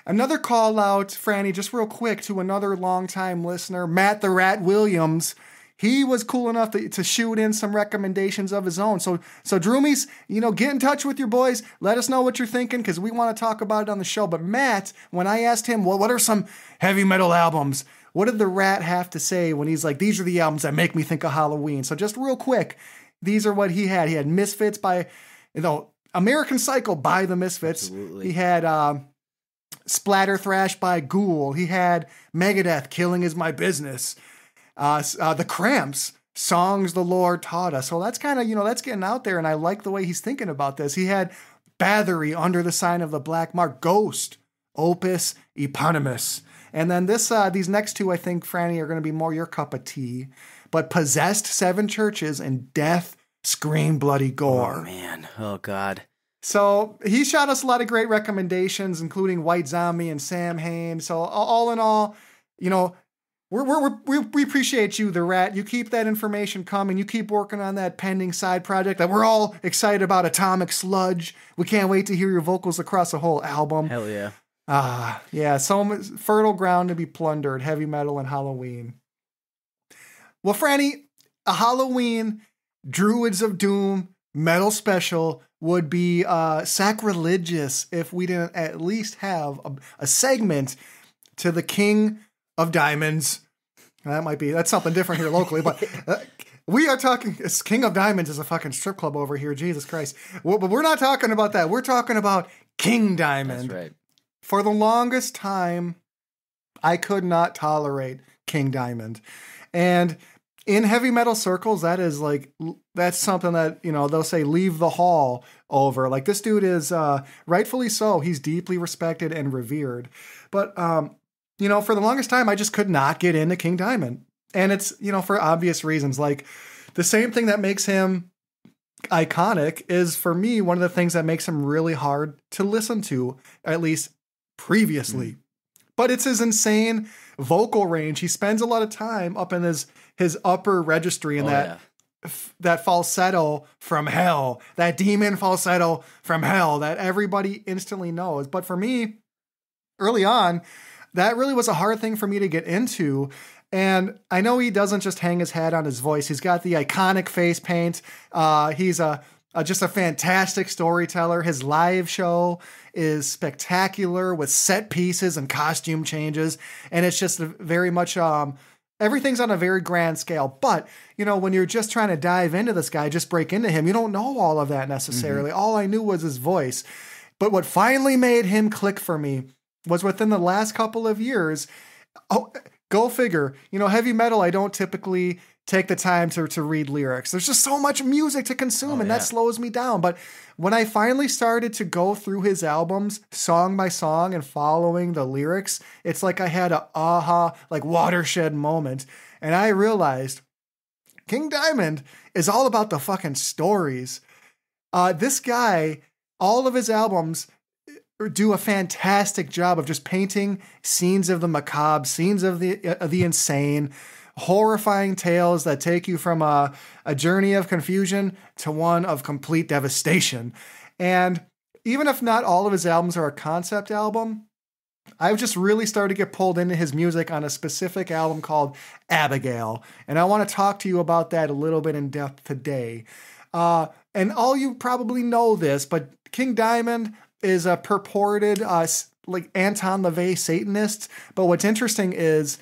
another call out, Franny, just real quick to another longtime listener, Matt the Rat Williams. He was cool enough to, to shoot in some recommendations of his own. So, so Droomies, you know, get in touch with your boys. Let us know what you're thinking because we want to talk about it on the show. But Matt, when I asked him, well, what are some heavy metal albums? What did the Rat have to say when he's like, these are the albums that make me think of Halloween? So, just real quick, these are what he had. He had Misfits by you know, American Psycho by the Misfits. Absolutely. He had um, Splatter Thrash by Ghoul. He had Megadeth, Killing Is My Business. Uh, uh, the Cramps, songs the Lord taught us. So that's kind of, you know, that's getting out there. And I like the way he's thinking about this. He had Bathory under the sign of the black mark, Ghost, Opus, Eponymous. And then this, uh, these next two, I think, Franny, are going to be more your cup of tea. But possessed seven churches and death, scream, bloody gore. Oh man, oh god. So he shot us a lot of great recommendations, including White Zombie and Samhain. So all in all, you know, we're, we're, we're, we appreciate you, the rat. You keep that information coming. You keep working on that pending side project that we're all excited about. Atomic Sludge. We can't wait to hear your vocals across the whole album. Hell yeah. Ah, yeah. So much fertile ground to be plundered. Heavy metal and Halloween. Well, Franny, a Halloween Druids of Doom metal special would be uh, sacrilegious if we didn't at least have a, a segment to the King of Diamonds. That might be that's something different here locally, but uh, we are talking. King of Diamonds is a fucking strip club over here. Jesus Christ! Well, but we're not talking about that. We're talking about King Diamond. That's right. For the longest time, I could not tolerate King Diamond, and in heavy metal circles, that is like that's something that you know they'll say leave the hall over. Like this dude is uh, rightfully so. He's deeply respected and revered, but um, you know, for the longest time, I just could not get into King Diamond. And it's, you know, for obvious reasons. Like the same thing that makes him iconic is for me one of the things that makes him really hard to listen to, at least previously. Mm. But it's his insane vocal range. He spends a lot of time up in his his upper registry in oh, that yeah. f- that falsetto from hell, that demon falsetto from hell that everybody instantly knows. But for me, early on, that really was a hard thing for me to get into. And I know he doesn't just hang his hat on his voice. He's got the iconic face paint. Uh, he's a, a, just a fantastic storyteller. His live show is spectacular with set pieces and costume changes, and it's just very much um, everything's on a very grand scale. But you know, when you're just trying to dive into this guy, just break into him, you don't know all of that necessarily. Mm-hmm. All I knew was his voice. But what finally made him click for me was within the last couple of years. Oh, go figure. You know, heavy metal, I don't typically take the time to, to read lyrics. There's just so much music to consume, oh, and yeah. that slows me down. But when I finally started to go through his albums song by song and following the lyrics, it's like I had a aha, like watershed moment. And I realized King Diamond is all about the fucking stories. Uh, this guy, all of his albums, do a fantastic job of just painting scenes of the macabre, scenes of the of the insane, horrifying tales that take you from a, a journey of confusion to one of complete devastation. And even if not all of his albums are a concept album, I've just really started to get pulled into his music on a specific album called Abigail. And I want to talk to you about that a little bit in depth today. Uh, and all you probably know this, but King Diamond, is a purported uh, like Anton LaVey Satanist. But what's interesting is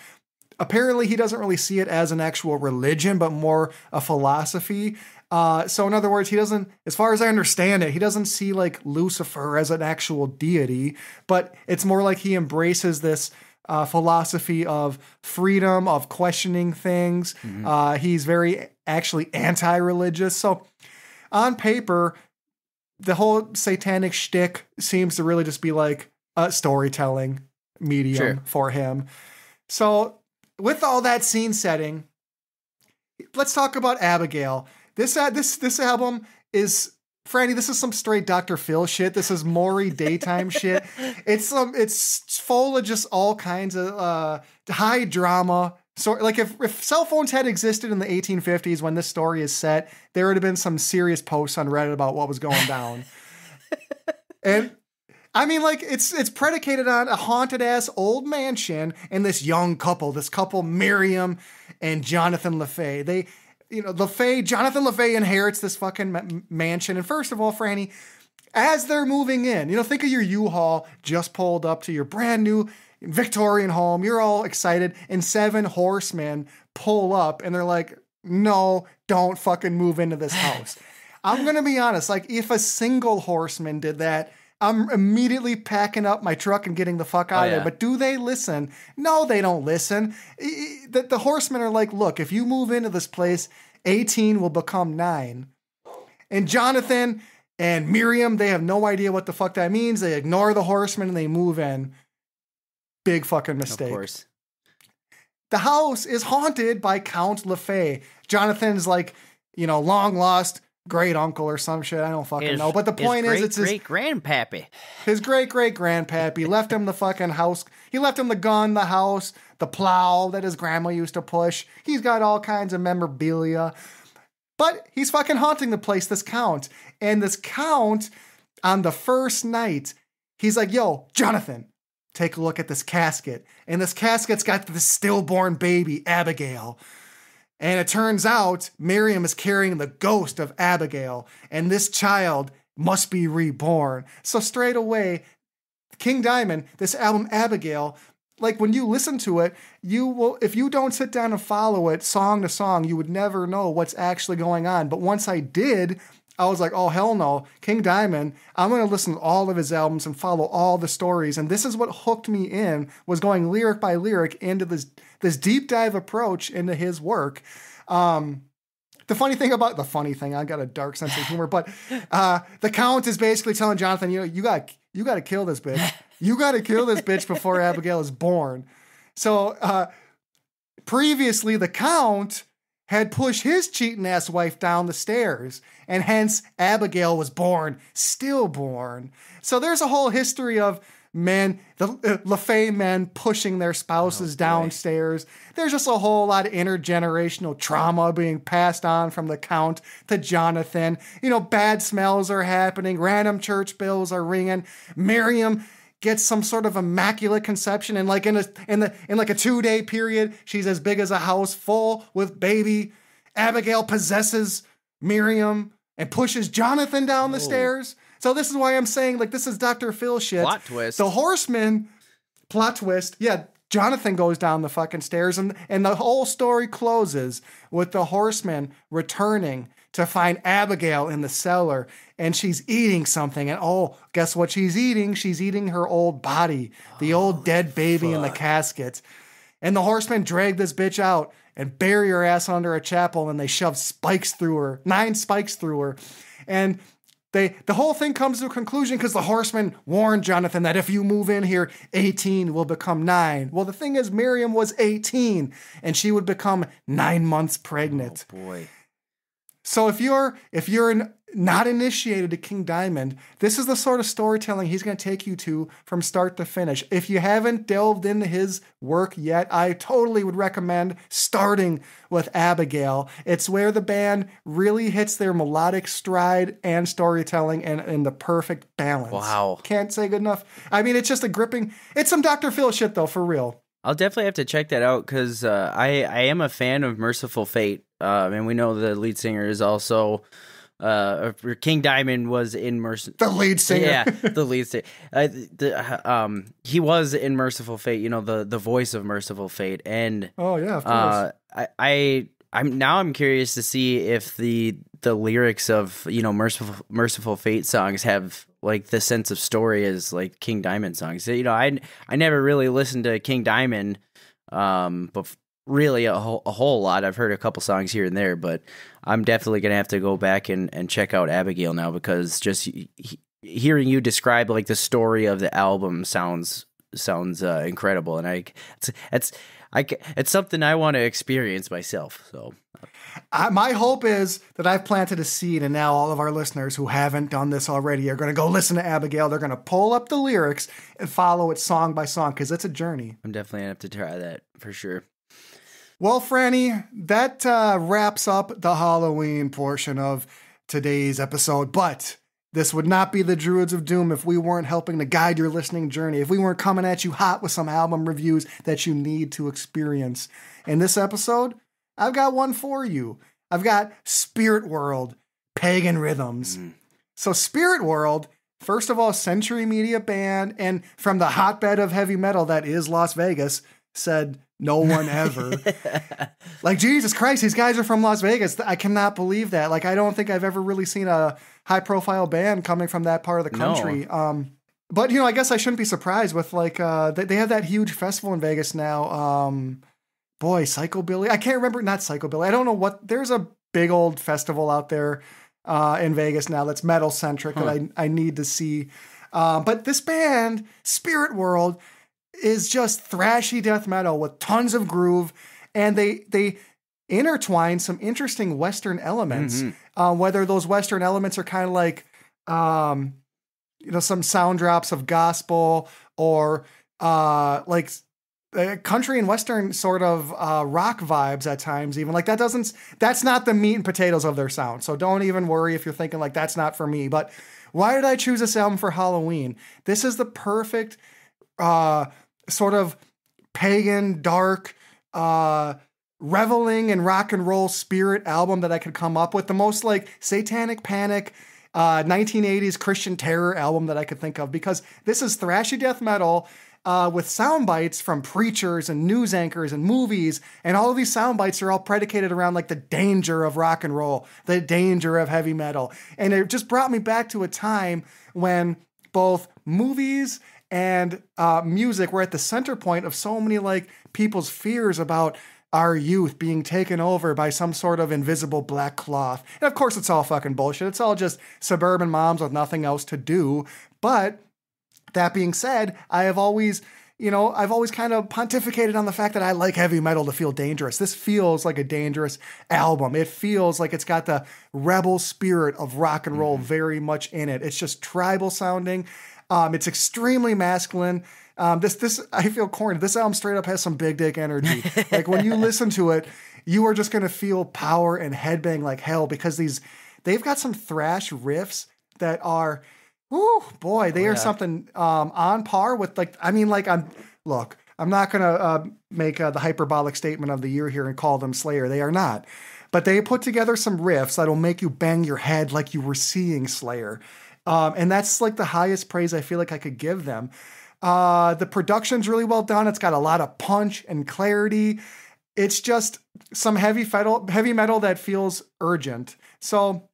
apparently he doesn't really see it as an actual religion, but more a philosophy. Uh, so in other words, he doesn't, as far as I understand it, he doesn't see like Lucifer as an actual deity, but it's more like he embraces this uh, philosophy of freedom, of questioning things. Mm-hmm. Uh, he's very actually anti-religious. So on paper, the whole satanic shtick seems to really just be like a storytelling medium sure. for him. So, with all that scene setting, let's talk about Abigail. This uh, this this album is Franny, this is some straight Dr. Phil shit. This is Maury daytime shit. It's some it's full of just all kinds of uh high drama, so like if, if cell phones had existed in the 1850s when this story is set there would have been some serious posts on reddit about what was going down and i mean like it's it's predicated on a haunted ass old mansion and this young couple this couple miriam and jonathan LeFay. they you know LeFay, jonathan LeFay inherits this fucking ma- mansion and first of all franny as they're moving in you know think of your u-haul just pulled up to your brand new Victorian home. You're all excited, and seven horsemen pull up, and they're like, "No, don't fucking move into this house." I'm gonna be honest. Like, if a single horseman did that, I'm immediately packing up my truck and getting the fuck out oh, of there. But do they listen? No, they don't listen. The, the horsemen are like, look, if you move into this place 18 will become 9. And Jonathan and Miriam, they have no idea what the fuck that means. They ignore the horsemen and they move in. Big fucking mistake. Of course. The house is haunted by Count LeFay. Jonathan's like, you know, long lost great uncle or some shit. I don't fucking His- know. But the point is, it's his, great grandpappy. his great great grandpappy left him the fucking house. He left him the gun, the house, the plow that his grandma used to push. He's got all kinds of memorabilia. But he's fucking haunting the place, this count. And this count, on the first night, he's like, yo, Jonathan, take a look at this casket. And this casket's got this stillborn baby, Abigail. And it turns out Miriam is carrying the ghost of Abigail, and this child must be reborn. So straight away, King Diamond, this album Abigail, like when you listen to it, you will if you don't sit down and follow it song to song, you would never know what's actually going on. But once I did, I was like, oh hell no, King Diamond, I'm gonna listen to all of his albums and follow all the stories. And this is what hooked me in, was going lyric by lyric into this this deep dive approach into his work. Um the funny thing about the funny thing, I got a dark sense of humor, but uh, the count is basically telling Jonathan, you know, you got you got to kill this bitch. You got to kill this bitch before Abigail is born. So uh, previously, the count had pushed his cheating ass wife down the stairs, and hence Abigail was born stillborn. So there's a whole history of men, the uh, LaFay men pushing their spouses downstairs. There's just a whole lot of intergenerational trauma being passed on from the count to Jonathan. You know, bad smells are happening, random church bells are ringing. Miriam gets some sort of immaculate conception and like in a in the in like a two day period she's as big as a house full with baby abigail possesses miriam and pushes jonathan down the stairs so this is why i'm saying like this is dr phil shit. Plot twist. the horseman plot twist yeah jonathan goes down the fucking stairs and and the whole story closes with the horseman returning to find abigail in the cellar and she's eating something and oh guess what she's eating? She's eating her old body the old oh, dead baby in the casket. And the horsemen drag this bitch out and bury her ass under a chapel and they shove spikes through her nine spikes through her. And they the whole thing comes to a conclusion because the horsemen warned Jonathan that if you move in here, 18 will become nine. Well, the thing is, Miriam was 18 and she would become nine months pregnant. Oh Boy. So if you're if you're an, not initiated to King Diamond, this is the sort of storytelling he's going to take you to from start to finish. If you haven't delved into his work yet, I totally would recommend starting with Abigail. It's where the band really hits their melodic stride and storytelling and in the perfect balance. Wow. Can't say good enough. I mean, it's just a gripping. It's some Dr. Phil shit though, for real. I'll definitely have to check that out because uh, I I am a fan of Mercyful Fate, um, and we know the lead singer is also uh, King Diamond was in Mercyful. The lead singer. Yeah, the lead singer. Uh, the, um, he was in Mercyful Fate. You know the the voice of Mercyful Fate, and Oh yeah, of course. uh, I, I I'm now I'm curious to see if the the lyrics of you know mercyful mercyful fate songs have like the sense of story as like King Diamond songs. You know, I I never really listened to King Diamond, um, but really a whole, a whole lot. I've heard a couple songs here and there, but I'm definitely gonna have to go back and and check out Abigail now because just he, hearing you describe like the story of the album sounds sounds uh, incredible, and I it's it's I it's something I want to experience myself. So I, my hope is that I've planted a seed, and now all of our listeners who haven't done this already are going to go listen to Abigail. They're going to pull up the lyrics and follow it song by song because it's a journey. I'm definitely gonna have to try that for sure. Well, Franny, that uh, wraps up the Halloween portion of today's episode. But this would not be the Druids of Doom if we weren't helping to guide your listening journey, if we weren't coming at you hot with some album reviews that you need to experience. In this episode, I've got one for you. I've got SpiritWorld, Pagan Rhythms. So, SpiritWorld, first of all, Century Media Band, and from the hotbed of heavy metal that is Las Vegas, said no one ever. like, Jesus Christ, these guys are from Las Vegas. I cannot believe that. Like, I don't think I've ever really seen a high profile band coming from that part of the No. country. Um, but, you know, I guess I shouldn't be surprised with, like, uh, they, they have that huge festival in Vegas now. Um, boy, Psychobilly. I can't remember, not Psychobilly. I don't know what, there's a big old festival out there uh, in Vegas now that's metal centric that I, I need to see. Um, but this band, SpiritWorld, is just thrashy death metal with tons of groove, and they they intertwine some interesting Western elements. Uh, whether those Western elements are kind of like, um, you know, some sound drops of gospel or uh, like uh, country and western sort of uh, rock vibes at times even. Like that doesn't that's not the meat and potatoes of their sound so don't even worry if you're thinking like that's not for me. But why did i choose this album for halloween? This is the perfect uh, sort of pagan dark uh, reveling in rock and roll spirit album that i could come up with the most like satanic panic uh, 1980s christian terror album that i could think of because this is thrashy death metal uh, with sound bites from preachers and news anchors and movies. And all of these sound bites are all predicated around like the danger of rock and roll, the danger of heavy metal. And it just brought me back to a time when both movies and uh, music were at the center point of so many like people's fears about our youth being taken over by some sort of invisible black cloth. And of course, it's all fucking bullshit. It's all just suburban moms with nothing else to do. But that being said, I have always, you know, I've always kind of pontificated on the fact that I like heavy metal to feel dangerous. This feels like a dangerous album. It feels like it's got the rebel spirit of rock and roll Mm-hmm. very much in it. It's just tribal sounding. Um, it's extremely masculine. Um, this, this, I feel corny. This album straight up has some big dick energy. like when you listen to it, you are just gonna feel power and headbang like hell because these, they've got some thrash riffs that are Woo, boy, they are yeah. something um, on par with like. I mean, like I'm. Look, I'm not gonna uh, make uh, the hyperbolic statement of the year here and call them Slayer. They are not, but they put together some riffs that'll make you bang your head like you were seeing Slayer, um, and that's like the highest praise I feel like I could give them. Uh, the production's really well done. It's got a lot of punch and clarity. It's just some heavy metal, heavy metal that feels urgent. So,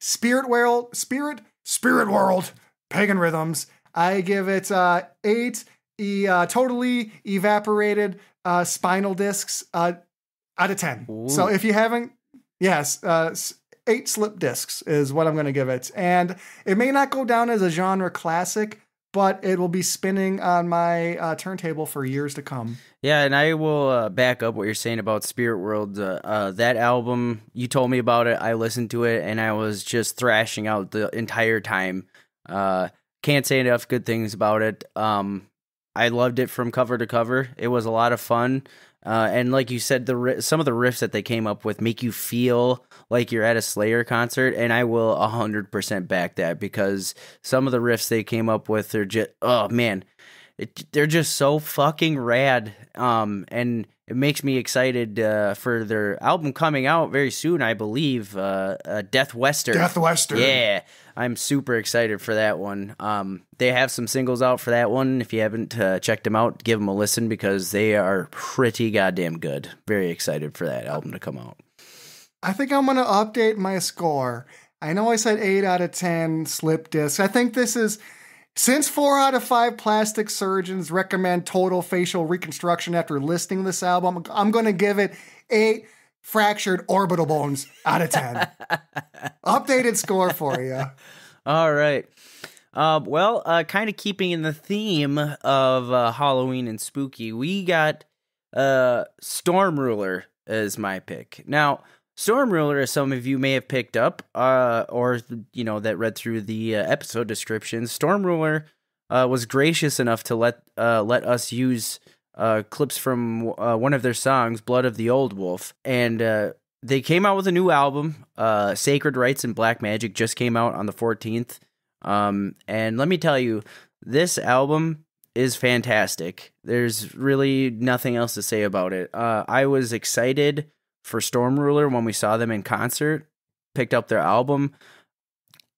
SpiritWorld, Spirit SpiritWorld, Pagan Rhythms. I give it uh, eight e, uh, totally evaporated uh, spinal discs uh, out of ten. So if you haven't, yes, uh, eight slip discs is what I'm going to give it, and it may not go down as a genre classic, but it will be spinning on my uh, turntable for years to come. Yeah, and I will uh, back up what you're saying about SpiritWorld. Uh, uh, that album, you told me about it. I listened to it, and I was just thrashing out the entire time. Uh, can't say enough good things about it. Um, I loved it from cover to cover. It was a lot of fun. Uh, and like you said, the some of the riffs that they came up with make you feel like you're at a Slayer concert, and I will hundred percent back that because some of the riffs they came up with are just oh man, it, they're just so fucking rad. Um, and it makes me excited uh, for their album coming out very soon. I believe uh, uh Death Western. Death Western. Yeah, I'm super excited for that one. Um, they have some singles out for that one. If you haven't uh, checked them out, give them a listen because they are pretty goddamn good. Very excited for that album to come out. I think I'm gonna update my score. I know I said eight out of ten slip discs. I think this is since four out of five plastic surgeons recommend total facial reconstruction after listening to this album. I'm gonna give it eight fractured orbital bones out of ten. Updated score for you. All right. Um, well, uh, kind of keeping in the theme of uh, Halloween and spooky, we got uh, Stormruler as my pick. Now, Stormruler, as some of you may have picked up, uh, or you know that read through the uh, episode description, Stormruler uh, was gracious enough to let uh, let us use uh, clips from uh, one of their songs, "Blood of the Old Wolf," and uh, they came out with a new album. Uh, Sacred Rites and Black Magic just came out on the 14th. Um, and let me tell you, this album is fantastic. There's really nothing else to say about it. Uh, I was excited for Stormruler when we saw them in concert, picked up their album,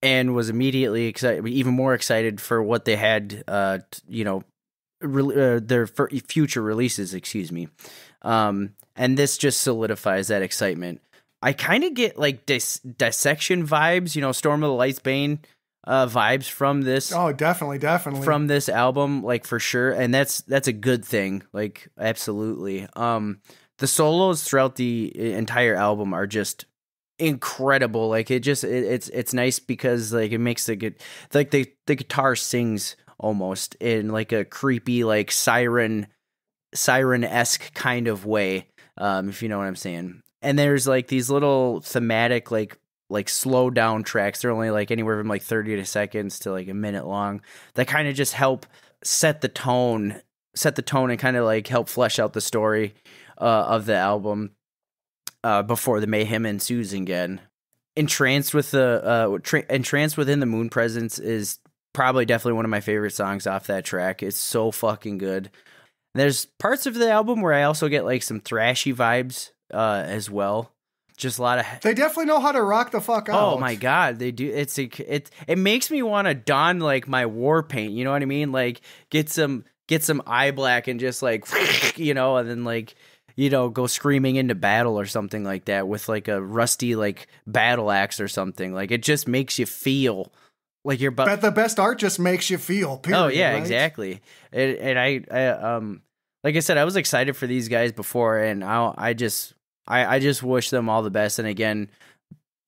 and was immediately excited, even more excited for what they had, uh, you know, re- uh, their future releases, excuse me. Um, and this just solidifies that excitement. I kind of get like dis- dissection vibes, you know, Storm of the Lights Bane uh, vibes from this Oh, definitely, definitely. from this album, like for sure, and that's that's a good thing, like absolutely. Um, the solos throughout the entire album are just incredible. Like it just it, it's it's nice because like it makes the good like the the guitar sings almost in like a creepy like siren siren esque kind of way. Um, if you know what I'm saying. And there's like these little thematic like like slow down tracks. They're only like anywhere from like 30 to seconds to like a minute long that kind of just help set the tone, set the tone and kind of like help flesh out the story uh, of the album uh, before the mayhem ensues again. Entranced with the uh, tra- entranced within the moon presence is probably definitely one of my favorite songs off that track. It's so fucking good. There's parts of the album where I also get like some thrashy vibes uh, as well. Just a lot of They definitely know how to rock the fuck out. Oh my god, they do. It's a, it. It makes me want to don like my war paint. You know what I mean? Like get some get some eye black and just like you know, and then like you know go screaming into battle or something like that with like a rusty like battle axe or something. Like it just makes you feel like you're. Bu- But the best art just makes you feel. Period, oh yeah, right? exactly. And, and I, I um like I said, I was excited for these guys before, and I I just I I just wish them all the best. And again,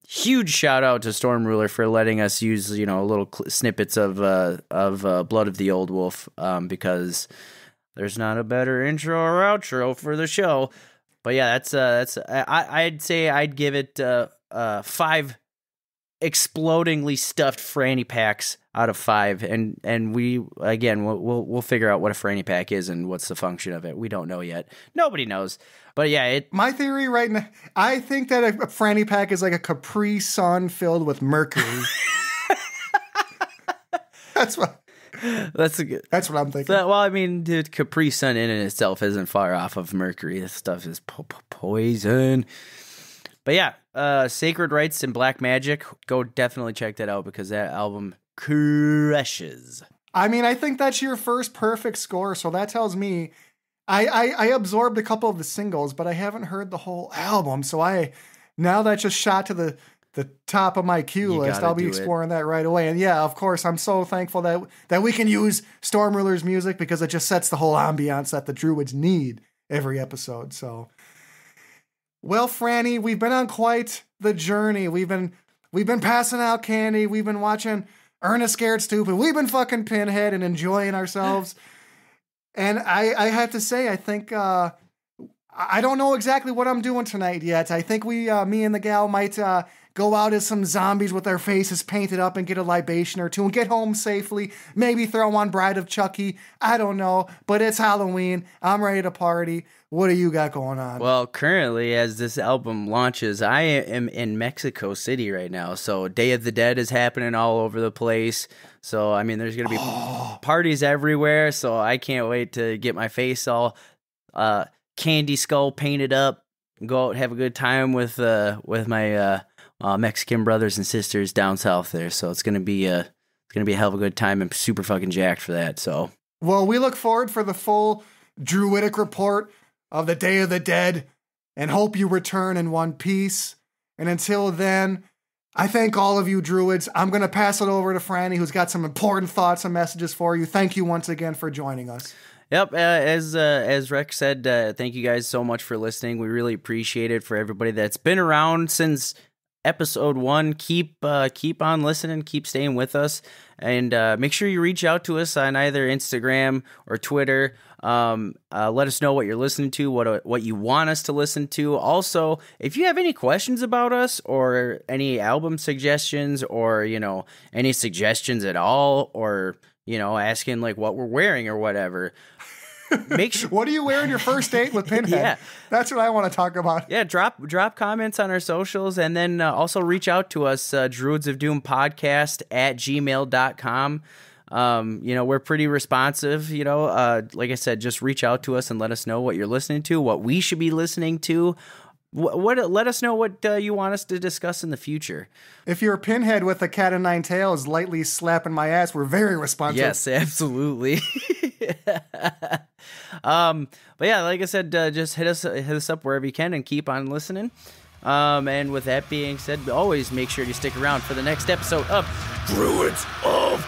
huge shout out to Stormruler for letting us use you know little snippets of uh of uh, Blood of the Old Wolf um because there's not a better intro or outro for the show. But yeah, that's uh that's I I'd say I'd give it uh uh five explodingly stuffed franny packs out of five. And and we again we'll, we'll we'll figure out what a franny pack is and what's the function of it. We don't know yet. Nobody knows. But yeah it My theory right now, I think that a, a Franny Pack is like a Capri Sun filled with mercury. that's what that's a good that's what I'm thinking. well i mean dude capri sun in and itself isn't far off of mercury. This stuff is po- po- poison but yeah uh sacred rites and black magic go definitely check that out because that album crushes I mean, I think that's your first perfect score, so that tells me I, I I absorbed a couple of the singles, but I haven't heard the whole album. So I now that just shot to the the top of my queue You list. I'll be do it. exploring that right away. And yeah, of course, I'm so thankful that that we can use Stormruler's music because it just sets the whole ambiance that the Druids need every episode. So well, Franny, we've been on quite the journey. We've been we've been passing out candy. We've been watching Ernest Scared Stupid. We've been fucking Pinhead and enjoying ourselves. and I I have to say, I think uh, I don't know exactly what I'm doing tonight yet. I think we, uh, me and the gal, might uh, go out as some zombies with their faces painted up and get a libation or two and get home safely. Maybe throw on Bride of Chucky. I don't know, but it's Halloween. I'm ready to party. What do you got going on? Well, currently, as this album launches, I am in Mexico City right now. So, Day of the Dead is happening all over the place. So, I mean, there's going to be parties everywhere. So, I can't wait to get my face all uh, candy skull painted up, go out and have a good time with uh, with my uh, uh, Mexican brothers and sisters down south there. So, it's going to be a it's going to be a hell of a good time. I'm super fucking jacked for that. So, Well, we look forward for the full Druidic report of the Day of the Dead and hope you return in one piece. And until then, I thank all of you Druids. I'm going to pass it over to Franny, who's got some important thoughts and messages for you. Thank you once again for joining us. Yep, uh, as uh, as Rex said, uh, thank you guys so much for listening. We really appreciate it for everybody that's been around since episode one. Keep uh, keep on listening, keep staying with us, and uh, make sure you reach out to us on either Instagram or Twitter. Um, uh, let us know what you're listening to, what what you want us to listen to. Also, if you have any questions about us or any album suggestions, or you know any suggestions at all, or you know asking like what we're wearing or whatever. Make sure What are you wearing your first date with Pinhead? Yeah. That's what I want to talk about. yeah drop drop comments on our socials and then uh, also reach out to us uh, druids of doom podcast at gmail.com um, you know we're pretty responsive you know uh, like i said just reach out to us and let us know what you're listening to what we should be listening to what, what let us know what uh, you want us to discuss in the future If you're a Pinhead with a cat o' nine tails lightly slapping my ass, we're very responsive. Yes, absolutely. um, but yeah, like I said, uh, just hit us hit us up wherever you can and keep on listening. Um, and with that being said, always make sure you stick around for the next episode of Druids of